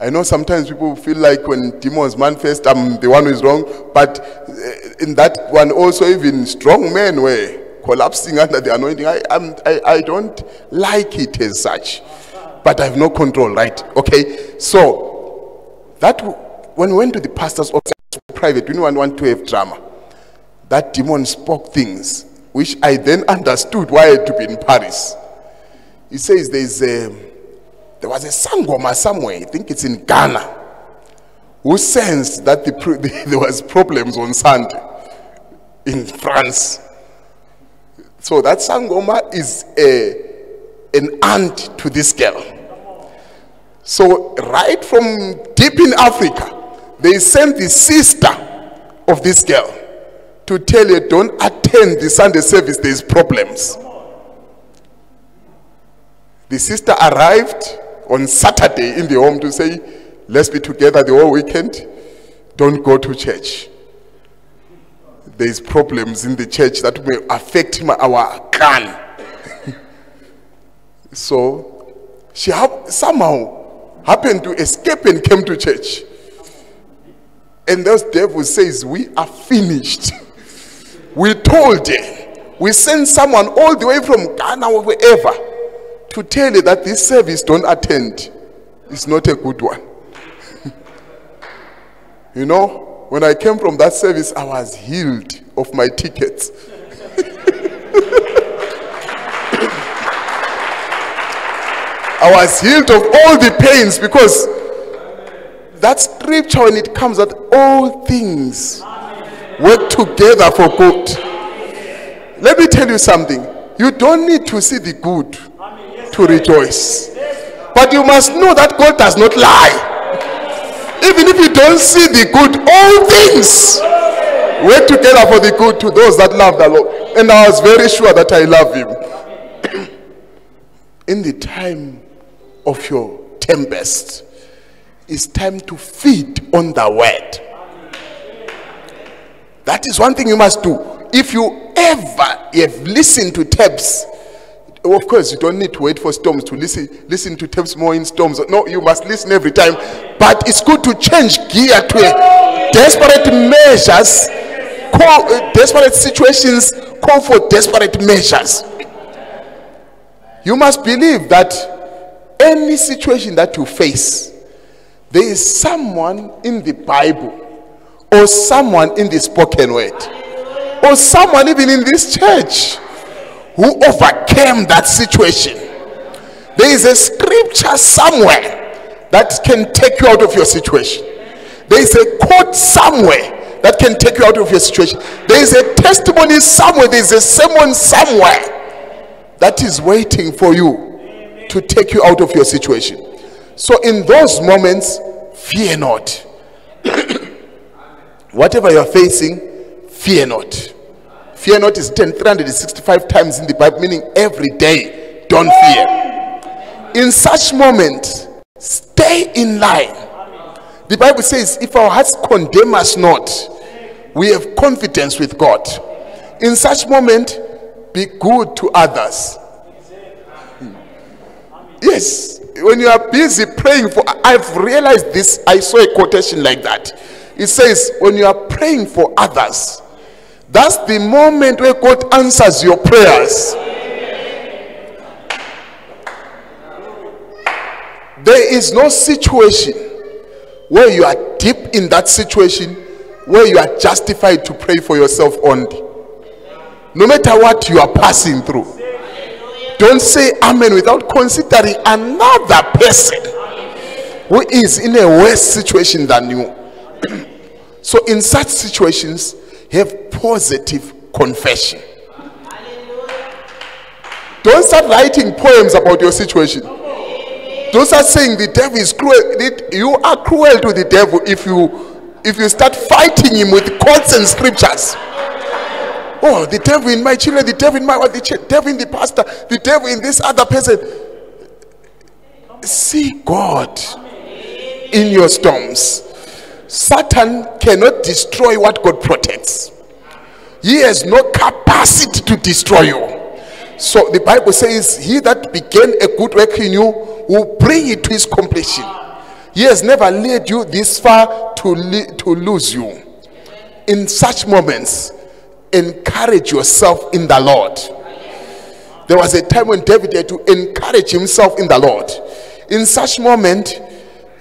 [SPEAKER 3] i know sometimes people feel like when demons manifest i'm the one who is wrong but uh, in that one also even strong men were collapsing <laughs> under the anointing. I, I, I don't like it as such, but I have no control, right? Okay, so that when we went to the pastor's office private, we didn't want to have drama. That demon spoke things which I then <laughs> understood why I had to be in Paris. He says there's a, there was a sangoma somewhere, I think it's in Ghana, who sensed that the, pro- <laughs> there was problems on Sunday in France. So that sangoma is a, an aunt to this girl. So right from deep in Africa, they sent the sister of this girl to tell her, don't attend the Sunday service, there's problems. The sister arrived on Saturday in the home to say, let's be together the whole weekend. Don't go to church. There's problems in the church that may affect my, our clan. <laughs> so she hap- somehow happened to escape and came to church. And those devil says, we are finished. <laughs> we told her. We sent someone all the way from Ghana or wherever to tell you that this service don't attend. is not a good one. <laughs> you know, when I came from that service, I was healed of my tickets. <laughs> I was healed of all the pains because that scripture when it comes that all things work together for good. Let me tell you something. You don't need to see the good to rejoice. But you must know that God does not lie. Even if you don't see the good, all things work together for the good to those that love the Lord. And I was very sure that I love Him. <clears throat> In the time of your tempest, it's time to feed on the word. That is one thing you must do. If you ever have listened to tapes, of course, you don't need to wait for storms to listen listen to tapes more in storms. No, you must listen every time. But it's good to change gear to a desperate measures. Call, uh, desperate situations call for desperate measures. You must believe that any situation that you face, there is someone in the Bible or someone in the spoken word or someone even in this church who overcame that situation. There is a scripture somewhere that can take you out of your situation. There is a quote somewhere that can take you out of your situation. There is a testimony somewhere. There is a sermon somewhere that is waiting for you to take you out of your situation. So, in those moments, fear not. <clears throat> Whatever you're facing, fear not. Fear not is 10, 365 times in the Bible, meaning every day. Don't fear. In such moment, stay in line. The Bible says, if our hearts condemn us not, we have confidence with God. In such moment, be good to others. Yes, when you are busy praying for, I've realized this. I saw a quotation like that. It says, when you are praying for others, that's the moment where God answers your prayers. There is no situation where you are deep in that situation where you are justified to pray for yourself only. No matter what you are passing through. Don't say amen without considering another person who is in a worse situation than you. <clears throat> so, in such situations, have positive confession. Don't start writing poems about your situation. Don't start saying the devil is cruel. You are cruel to the devil if you if you start fighting him with quotes and scriptures. Oh, the devil in my children, the devil in my wife, the devil in the pastor, the devil in this other person. See God in your storms. Satan cannot destroy what God protects. He has no capacity to destroy you. So the Bible says, He that began a good work in you will bring it to his completion. He has never led you this far to, to lose you. In such moments, encourage yourself in the Lord. There was a time when David had to encourage himself in the Lord. In such moment,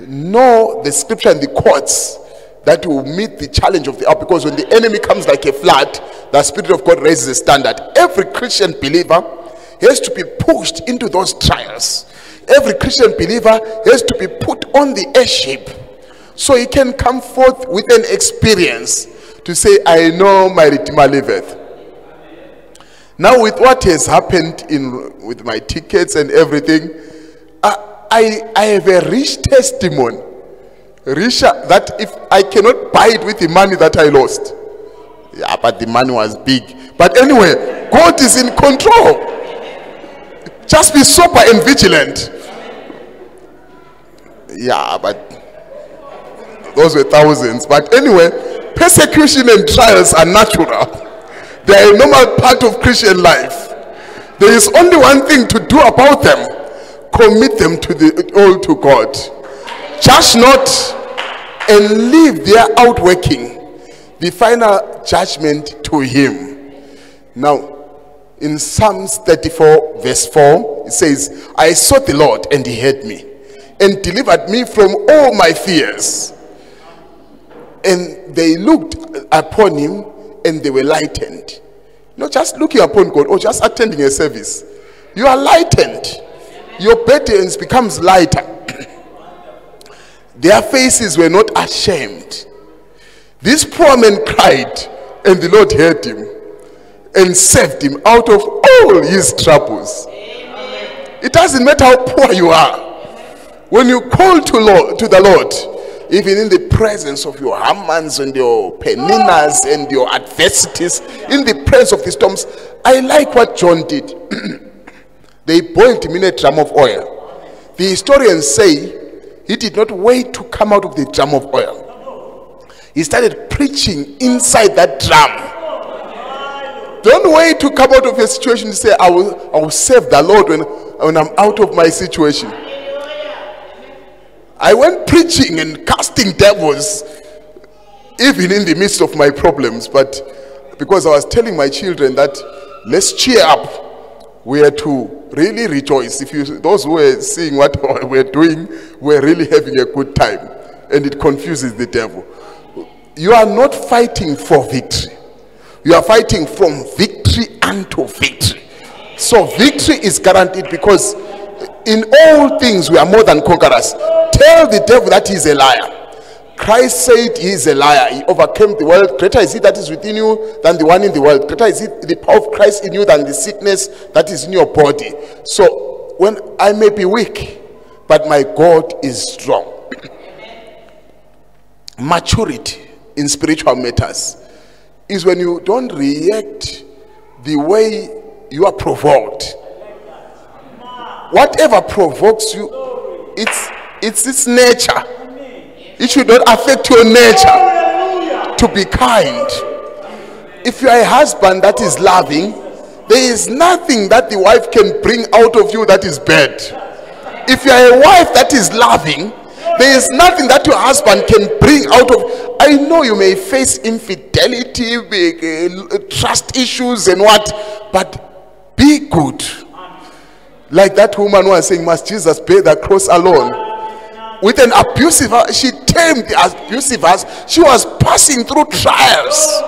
[SPEAKER 3] know the scripture and the courts that will meet the challenge of the hour. Because when the enemy comes like a flood, the Spirit of God raises a standard. Every Christian believer has to be pushed into those trials. Every Christian believer has to be put on the airship so he can come forth with an experience to say, I know my Redeemer liveth. Now, with what has happened in with my tickets and everything, I, I have a rich testimony. Richer that if I cannot buy it with the money that I lost. Yeah, but the money was big. But anyway, God is in control. Just be sober and vigilant. Yeah, but those were thousands. But anyway, persecution and trials are natural. They are a normal part of Christian life. There is only one thing to do about them. Commit them to the all to God. Judge not and leave their outworking the final judgment to him. Now, in Psalms 34, verse 4, it says, I sought the Lord and he heard me and delivered me from all my fears. And they looked upon him and they were lightened. Not just looking upon God or just attending a service. You are lightened. Your burdens becomes lighter. Their faces were not ashamed. This poor man cried, and the Lord heard him and saved him out of all his troubles. It doesn't matter how poor you are. When you call to Lord to the Lord, even in the presence of your Hamans and your Peninnahs and your adversities, in the presence of the storms, I like what John did. <clears throat> they boiled him in a drum of oil. The historians say he did not wait to come out of the drum of oil. He started preaching inside that drum. Don't wait to come out of a situation to say, I will, I will serve the Lord when, when I'm out of my situation. I went preaching and casting devils even in the midst of my problems. But because I was telling my children that let's cheer up, we are to really rejoice. If you those who were seeing what <laughs> we're doing, we're really having a good time, and it confuses the devil. You are not fighting for victory. You are fighting from victory unto victory. So victory is guaranteed because in all things we are more than conquerors. Tell the devil that he is a liar. Christ said he is a liar. He overcame the world. Greater is he that is within you than the one in the world. Greater is it the power of Christ in you than the sickness that is in your body. So when I may be weak, but my God is strong. <clears throat> Maturity in spiritual matters is when you don't react the way you are provoked. Whatever provokes you, it's it's its nature. It should not affect your nature to be kind. If you are a husband that is loving, there is nothing that the wife can bring out of you that is bad. If you are a wife that is loving, there is nothing that your husband can bring out of. I know you may face infidelity, uh, trust issues, and what, but be good. Like that woman was saying, Must Jesus bear the cross alone? With an abusive, she tamed the abusive She was passing through trials,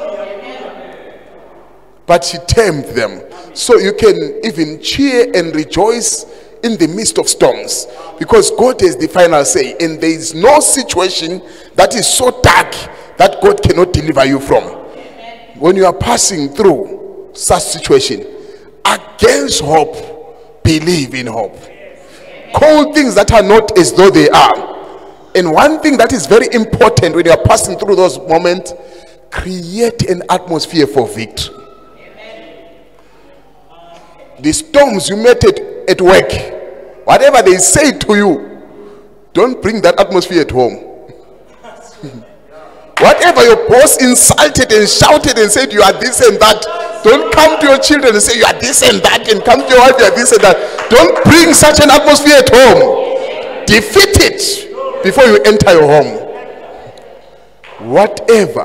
[SPEAKER 3] but she tamed them. So you can even cheer and rejoice in the midst of storms because God has the final say, and there is no situation that is so dark that God cannot deliver you from. When you are passing through such situation, against hope, believe in hope. Call things that are not as though they are. And one thing that is very important when you are passing through those moments, create an atmosphere for victory. The storms you met at, at work, whatever they say to you, don't bring that atmosphere at home. <laughs> whatever your boss insulted and shouted and said you are this and that, don't come to your children and say you are this and that, and come to your wife you are this and that. Don't bring such an atmosphere at home. Defeat it before you enter your home. Whatever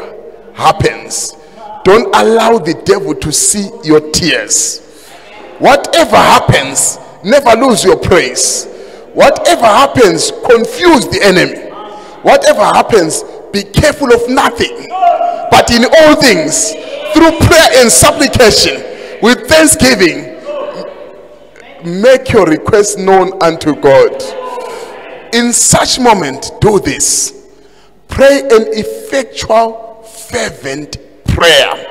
[SPEAKER 3] happens, don't allow the devil to see your tears. Whatever happens, never lose your praise. Whatever happens, confuse the enemy. Whatever happens, be careful of nothing. But in all things, through prayer and supplication, with thanksgiving, make your request known unto God. In such moment, do this. Pray an effectual, fervent prayer.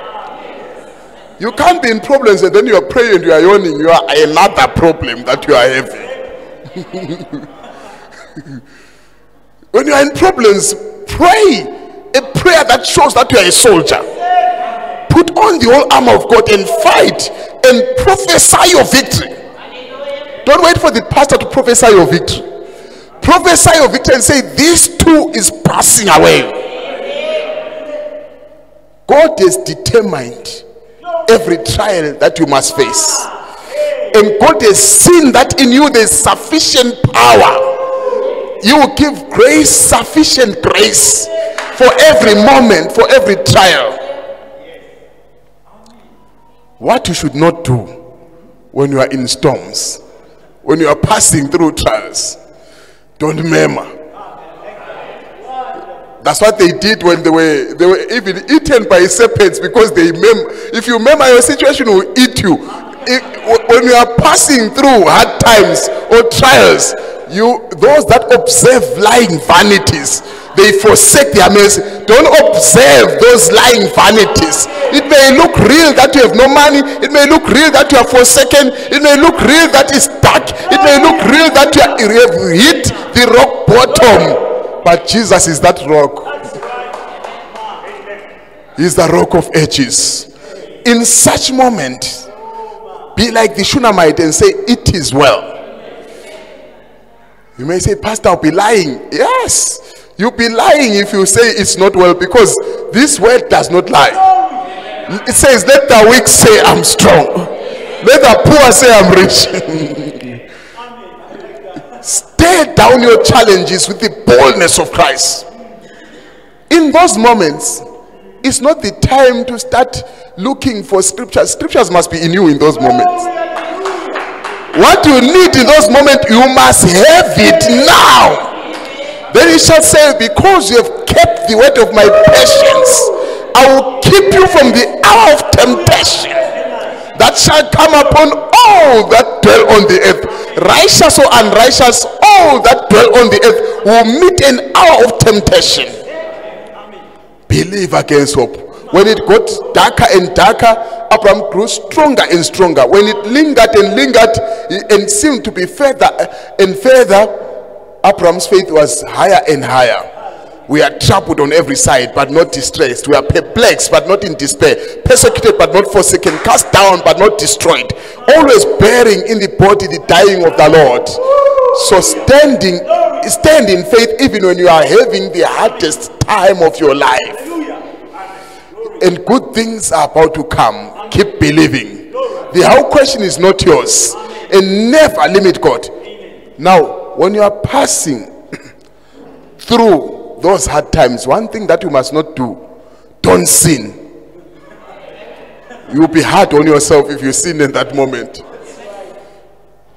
[SPEAKER 3] You can't be in problems and then you are praying and you are yawning. You are another problem that you are having. <laughs> when you are in problems, pray a prayer that shows that you are a soldier. Put on the whole armor of God and fight and prophesy your victory. Don't wait for the pastor to prophesy your victory. Prophesy your victory and say, This too is passing away. God has determined every trial that you must face. And God has seen that in you there's sufficient power. You will give grace, sufficient grace for every moment, for every trial. What you should not do when you are in storms, when you are passing through trials, don't murmur. That's what they did when they were they were even eaten by serpents because they mem. If you remember, your situation will eat you. If- when you are passing through hard times or trials, you those that observe lying vanities, they forsake their mercy. Don't observe those lying vanities. It may look real that you have no money. It may look real that you are forsaken. It may look real that it's dark. It may look real that you, are, you have hit the rock bottom. But Jesus is that rock. He's the rock of ages. In such moment, be like the Shunammite and say, It is well. You may say, Pastor, I'll be lying. Yes, you'll be lying if you say it's not well because this word does not lie. It says, Let the weak say, I'm strong. Let the poor say, I'm rich. Stare down your challenges with the boldness of Christ. In those moments, it's not the time to start looking for scriptures. Scriptures must be in you in those moments. What you need in those moments, you must have it now. Then he shall say, Because you have kept the word of my patience, I will keep you from the hour of temptation that shall come upon all that dwell on the earth. Righteous or unrighteous, all that dwell on the earth will meet an hour of temptation. Believe against hope. When it got darker and darker, Abraham grew stronger and stronger. When it lingered and lingered and seemed to be further and further, Abraham's faith was higher and higher. We are troubled on every side, but not distressed. We are perplexed, but not in despair. Persecuted, but not forsaken. Cast down, but not destroyed. Always bearing in the body the dying of the Lord. So standing, stand in faith even when you are having the hardest time of your life. And good things are about to come. Keep believing. The whole question is not yours. And never limit God. Now, when you are passing through those hard times, one thing that you must not do, don't sin. You will be hard on yourself if you sin in that moment.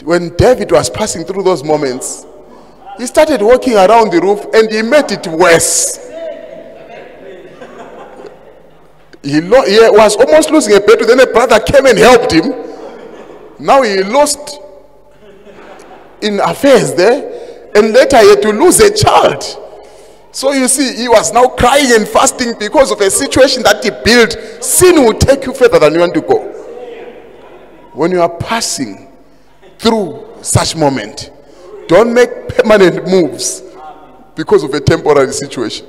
[SPEAKER 3] When David was passing through those moments, he started walking around the roof and he made it worse. He, lo- he was almost losing a battle, then a brother came and helped him. Now he lost in affairs there, and later he had to lose a child. So you see, he was now crying and fasting because of a situation that he built. Sin will take you further than you want to go. When you are passing through such moment, don't make permanent moves because of a temporary situation.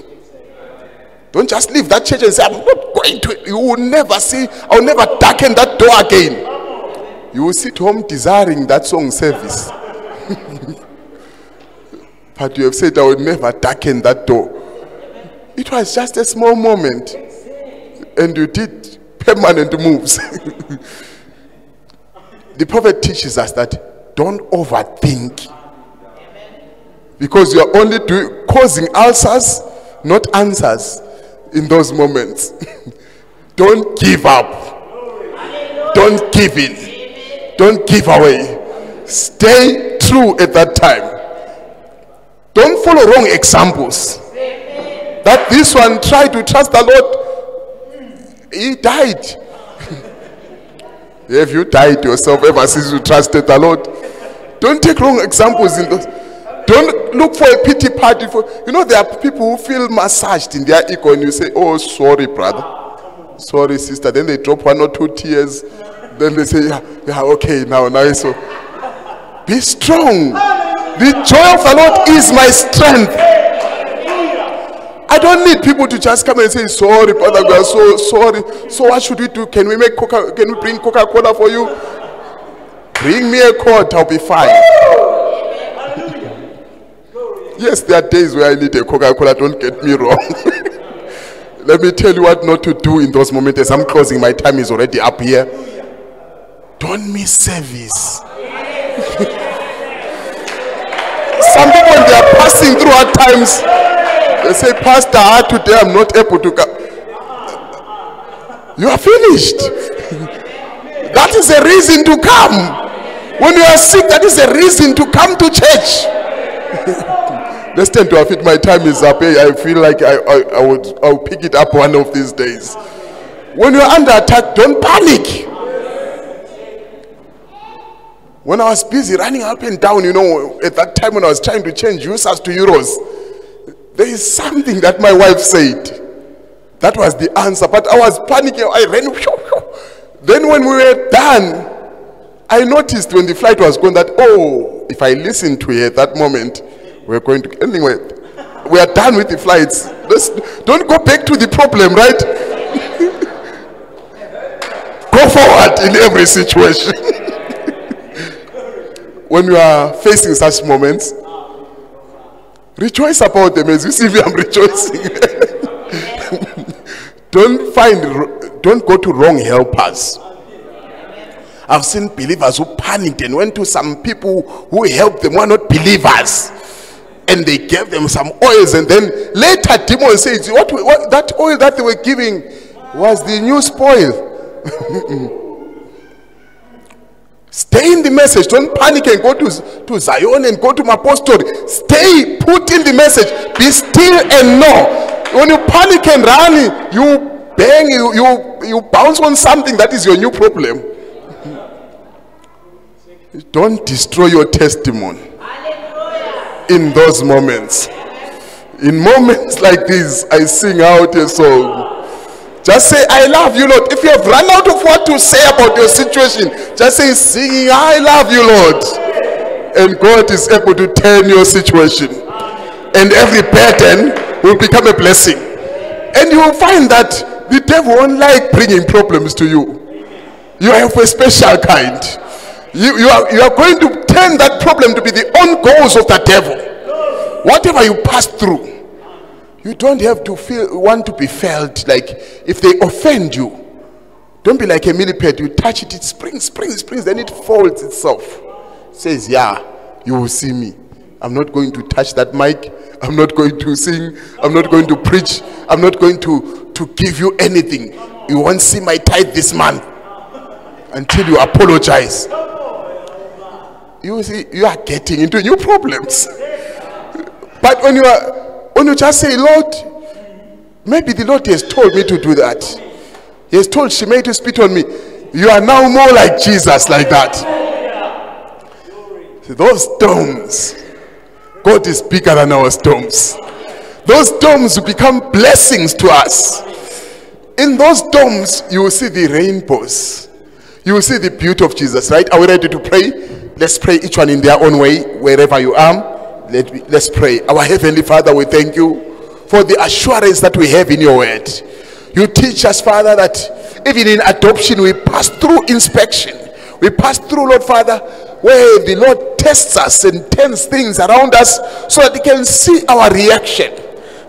[SPEAKER 3] Don't just leave that church and say, I'm not going to. You will never see, I'll never darken that door again. You will sit home desiring that song service. But you have said, I will never darken that door. It was just a small moment. And you did permanent moves. <laughs> the prophet teaches us that don't overthink. Because you are only do, causing answers, not answers in those moments. <laughs> don't give up. Don't give in. Don't give away. Stay true at that time. Don't follow wrong examples. That this one tried to trust the Lord, he died. <laughs> Have you died yourself ever since you trusted the Lord? Don't take wrong examples in those. Don't look for a pity party for you know there are people who feel massaged in their ego and you say, Oh sorry, brother. Sorry, sister. Then they drop one or two tears. Then they say, Yeah, yeah, okay, now now so be strong. The joy of the Lord is my strength. I don't need people to just come and say, sorry, Father, we are so sorry. So what should we do? Can we make Coca can we bring Coca-Cola for you? Bring me a quart, I'll be fine. yes, there are days where I need a Coca-Cola, don't get me wrong. <laughs> Let me tell you what not to do in those moments. As I'm closing, my time is already up here. Don't miss service. Some people, they are passing through hard times, they say, Pastor, today I'm not able to come. You are finished. <laughs> that is a reason to come. When you are sick, that is a reason to come to church. <laughs> Let's tend to our. My time is up. I feel like I, I, I would I'll pick it up one of these days. When you're under attack, don't panic. When I was busy running up and down, you know, at that time when I was trying to change users to euros, there is something that my wife said. That was the answer. But I was panicking. I ran. Then when we were done, I noticed when the flight was going that, oh, if I listen to her at that moment, we're going to, anyway, we are done with the flights. Let's, don't go back to the problem, right? <laughs> go forward in every situation. When you are facing such moments, rejoice about them as you see me, I'm <laughs> rejoicing. <laughs> don't find, don't go to wrong helpers. I've seen believers who panicked and went to some people who helped them who are not believers. And they gave them some oils, and then later demon says, what, what that oil that they were giving was the new spoil. <laughs> Stay in the message. Don't panic and go to, to Zion and go to my apostle. Stay, put in the message. Be still and know. When you panic and run, you bang, you, you, you bounce on something that is your new problem. <laughs> Don't destroy your testimony in those moments. In moments like this, I sing out a song. Just say, I love you, Lord. If you have run out of what to say about your situation, just say, singing, I love you, Lord. And God is able to turn your situation. And every burden will become a blessing. And you will find that the devil won't like bringing problems to you. You of a special kind. You, you, are, you are going to turn that problem to be the own goals of the devil. Whatever you pass through, you don't have to feel want to be felt like if they offend you. Don't be like a millipede. You touch it, it springs, springs, springs, then it folds itself. Says, Yeah, you will see me. I'm not going to touch that mic. I'm not going to sing. I'm not going to preach. I'm not going to, to give you anything. You won't see my tithe this month until you apologize. You see, you are getting into new problems. But when you are you just say, Lord, maybe the Lord has told me to do that. He has told Shimei to spit on me. You are now more like Jesus, like that. Those storms, God is bigger than our storms. Those storms become blessings to us. In those domes, you will see the rainbows. You will see the beauty of Jesus, right? Are we ready to pray? Let's pray each one in their own way, wherever you are. Let me, let's pray. Our Heavenly Father, we thank you for the assurance that we have in your word. You teach us, Father, that even in adoption, we pass through inspection. We pass through, Lord Father, where the Lord tests us and turns things around us so that He can see our reaction.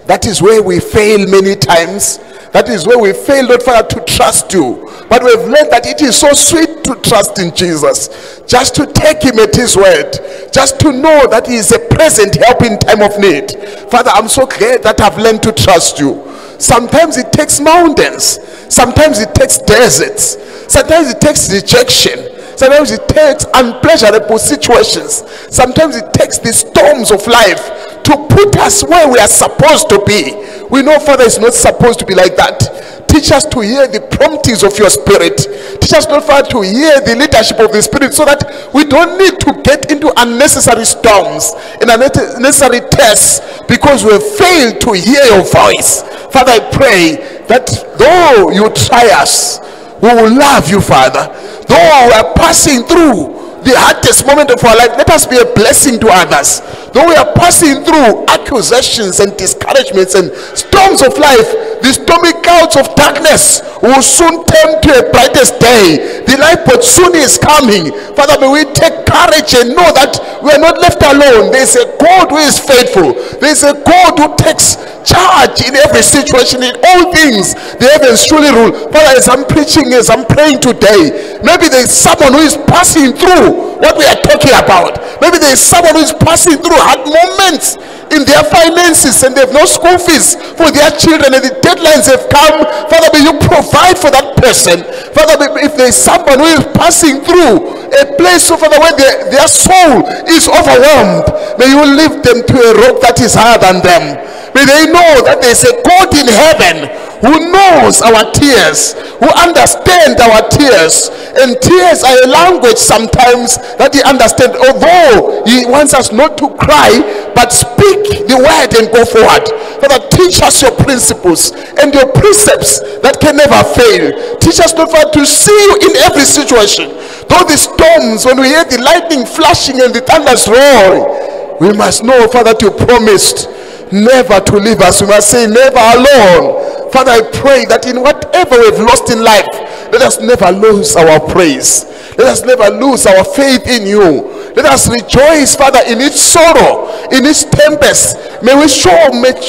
[SPEAKER 3] That is where we fail many times. That is where we fail, Lord Father, to trust you. But we've learned that it is so sweet to trust in Jesus. Just to take him at his word. Just to know that he is a present help in time of need. Father, I'm so glad that I've learned to trust you. Sometimes it takes mountains. Sometimes it takes deserts. Sometimes it takes rejection. Sometimes it takes unpleasurable situations. Sometimes it takes the storms of life to put us where we are supposed to be. We know, Father, it's not supposed to be like that. Teach us to hear the promptings of your spirit. Teach us, Lord Father, to hear the leadership of the spirit so that we don't need to get into unnecessary storms and unnecessary tests because we failed to hear your voice. Father, I pray that though you try us, we will love you, Father. Though we are passing through the hardest moment of our life, let us be a blessing to others. Though we are passing through accusations and discouragements and storms of life, the stormy clouds of darkness will soon turn to a brightest day. The light but soon is coming. Father, may we take courage and know that we are not left alone. There is a God who is faithful. There is a God who takes charge in every situation, in all things. The heavens truly rule. Father, as I'm preaching, as I'm praying today, maybe there is someone who is passing through what we are talking about. Maybe there is someone who is passing through hard moments in their finances and they have no school fees for their children and the deadlines have come. Father, may you provide for that person. Father, if there is someone who is passing through a place, so Father, where their, their soul is overwhelmed, may you lift them to a rock that is higher than them. May they know that there is a God in heaven who knows our tears, who understands our tears. And tears are a language sometimes that he understands, although he wants us not to cry, but speak the word and go forward. Father, teach us your principles and your precepts that can never fail. Teach us, Lord, to see you in every situation. Though the storms, when we hear the lightning flashing and the thunders roar, we must know, Father, that you promised never to leave us. We must say, never alone. Father, I pray that in whatever we've lost in life, let us never lose our praise. Let us never lose our faith in you. Let us rejoice, Father, in each sorrow, in each tempest. May we show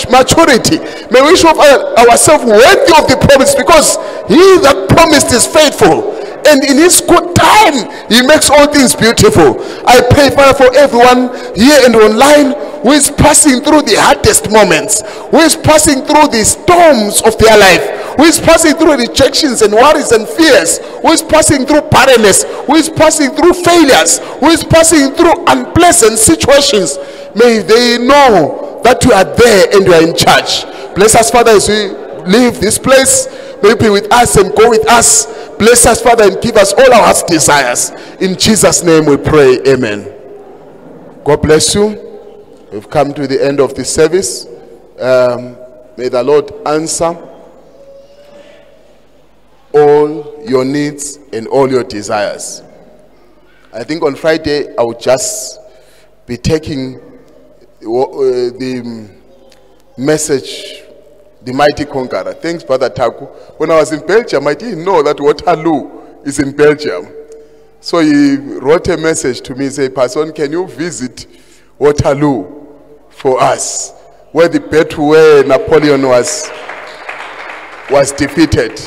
[SPEAKER 3] maturity. May we show ourselves worthy of the promise because he that promised is faithful and in his good time he makes all things beautiful. I pray father for everyone here and online who is passing through the hardest moments who is passing through the storms of their life who is passing through rejections and worries and fears who is passing through barrenness who is passing through failures who is passing through unpleasant situations. May they know that you are there and you are in charge. Bless us father as we leave this place. May you be with us and go with us. Bless us, Father, and give us all our desires. In Jesus' name we pray. Amen. God bless you. We've come to the end of the service. Um, may the Lord answer all your needs and all your desires. I think on Friday I will just be taking uh, the message the mighty conqueror. Thanks, Brother Taku. When I was in Belgium, I didn't know that Waterloo is in Belgium. So he wrote a message to me, say, Person, can you visit Waterloo for us? Where the battle where Napoleon was, was defeated.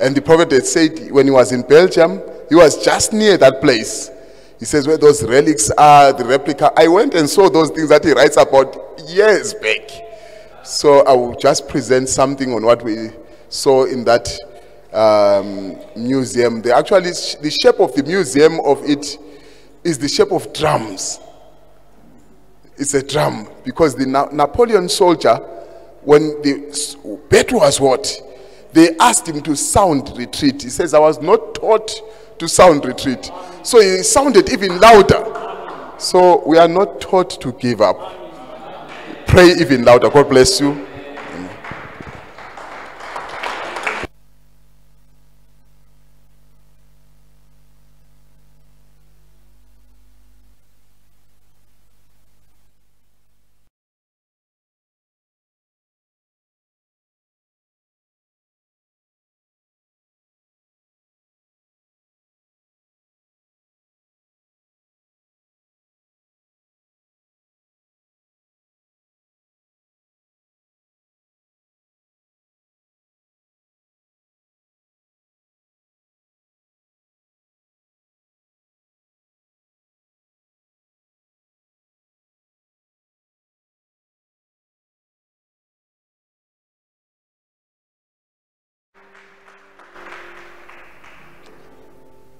[SPEAKER 3] And the prophet had said when he was in Belgium, he was just near that place. He says where those relics are, the replica. I went and saw those things that he writes about years back. So I will just present something on what we saw in that um, museum. The actually the shape of the museum of it is the shape of drums. It's a drum because the Na- Napoleon soldier, when the battle was what, they asked him to sound retreat. He says, "I was not taught to sound retreat," so he sounded even louder. So we are not taught to give up pray even louder. God bless you.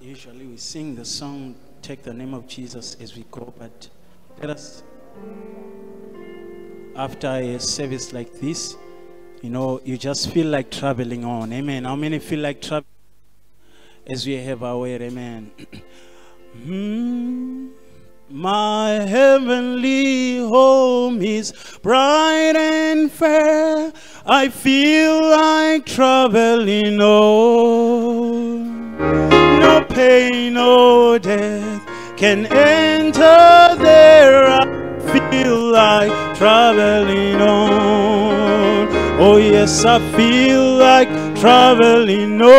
[SPEAKER 1] Usually we sing the song, Take the Name of Jesus as we go, but let us after a service like this, you know, you just feel like traveling on. Amen. How many feel like traveling as we have our way? Amen. <clears throat> Hmm. My heavenly home is bright and fair. I feel like traveling on. No pain, no death can enter there. I feel like traveling on. Oh, yes, I feel like traveling on.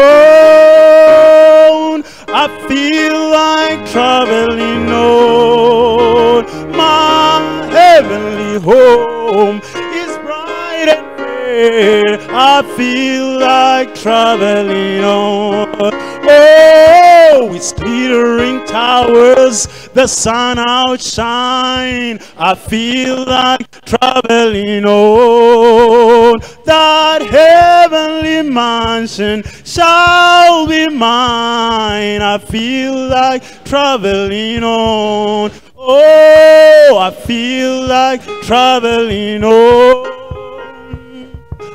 [SPEAKER 1] I feel like traveling on. My heavenly home is bright I feel like traveling on. Oh, it's glittering towers, the sun outshine. I feel like traveling on. That heavenly mansion shall be mine. I feel like traveling on. Oh, I feel like traveling on.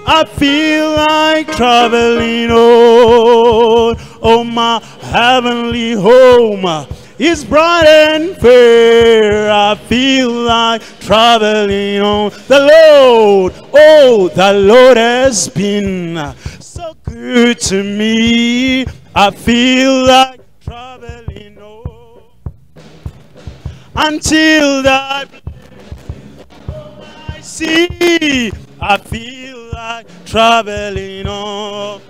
[SPEAKER 1] I feel like traveling on. Oh, my heavenly home is bright and fair. I feel like traveling on. The Lord, oh, the Lord has been so good to me. I feel like traveling on until that oh, I see. I feel traveling on.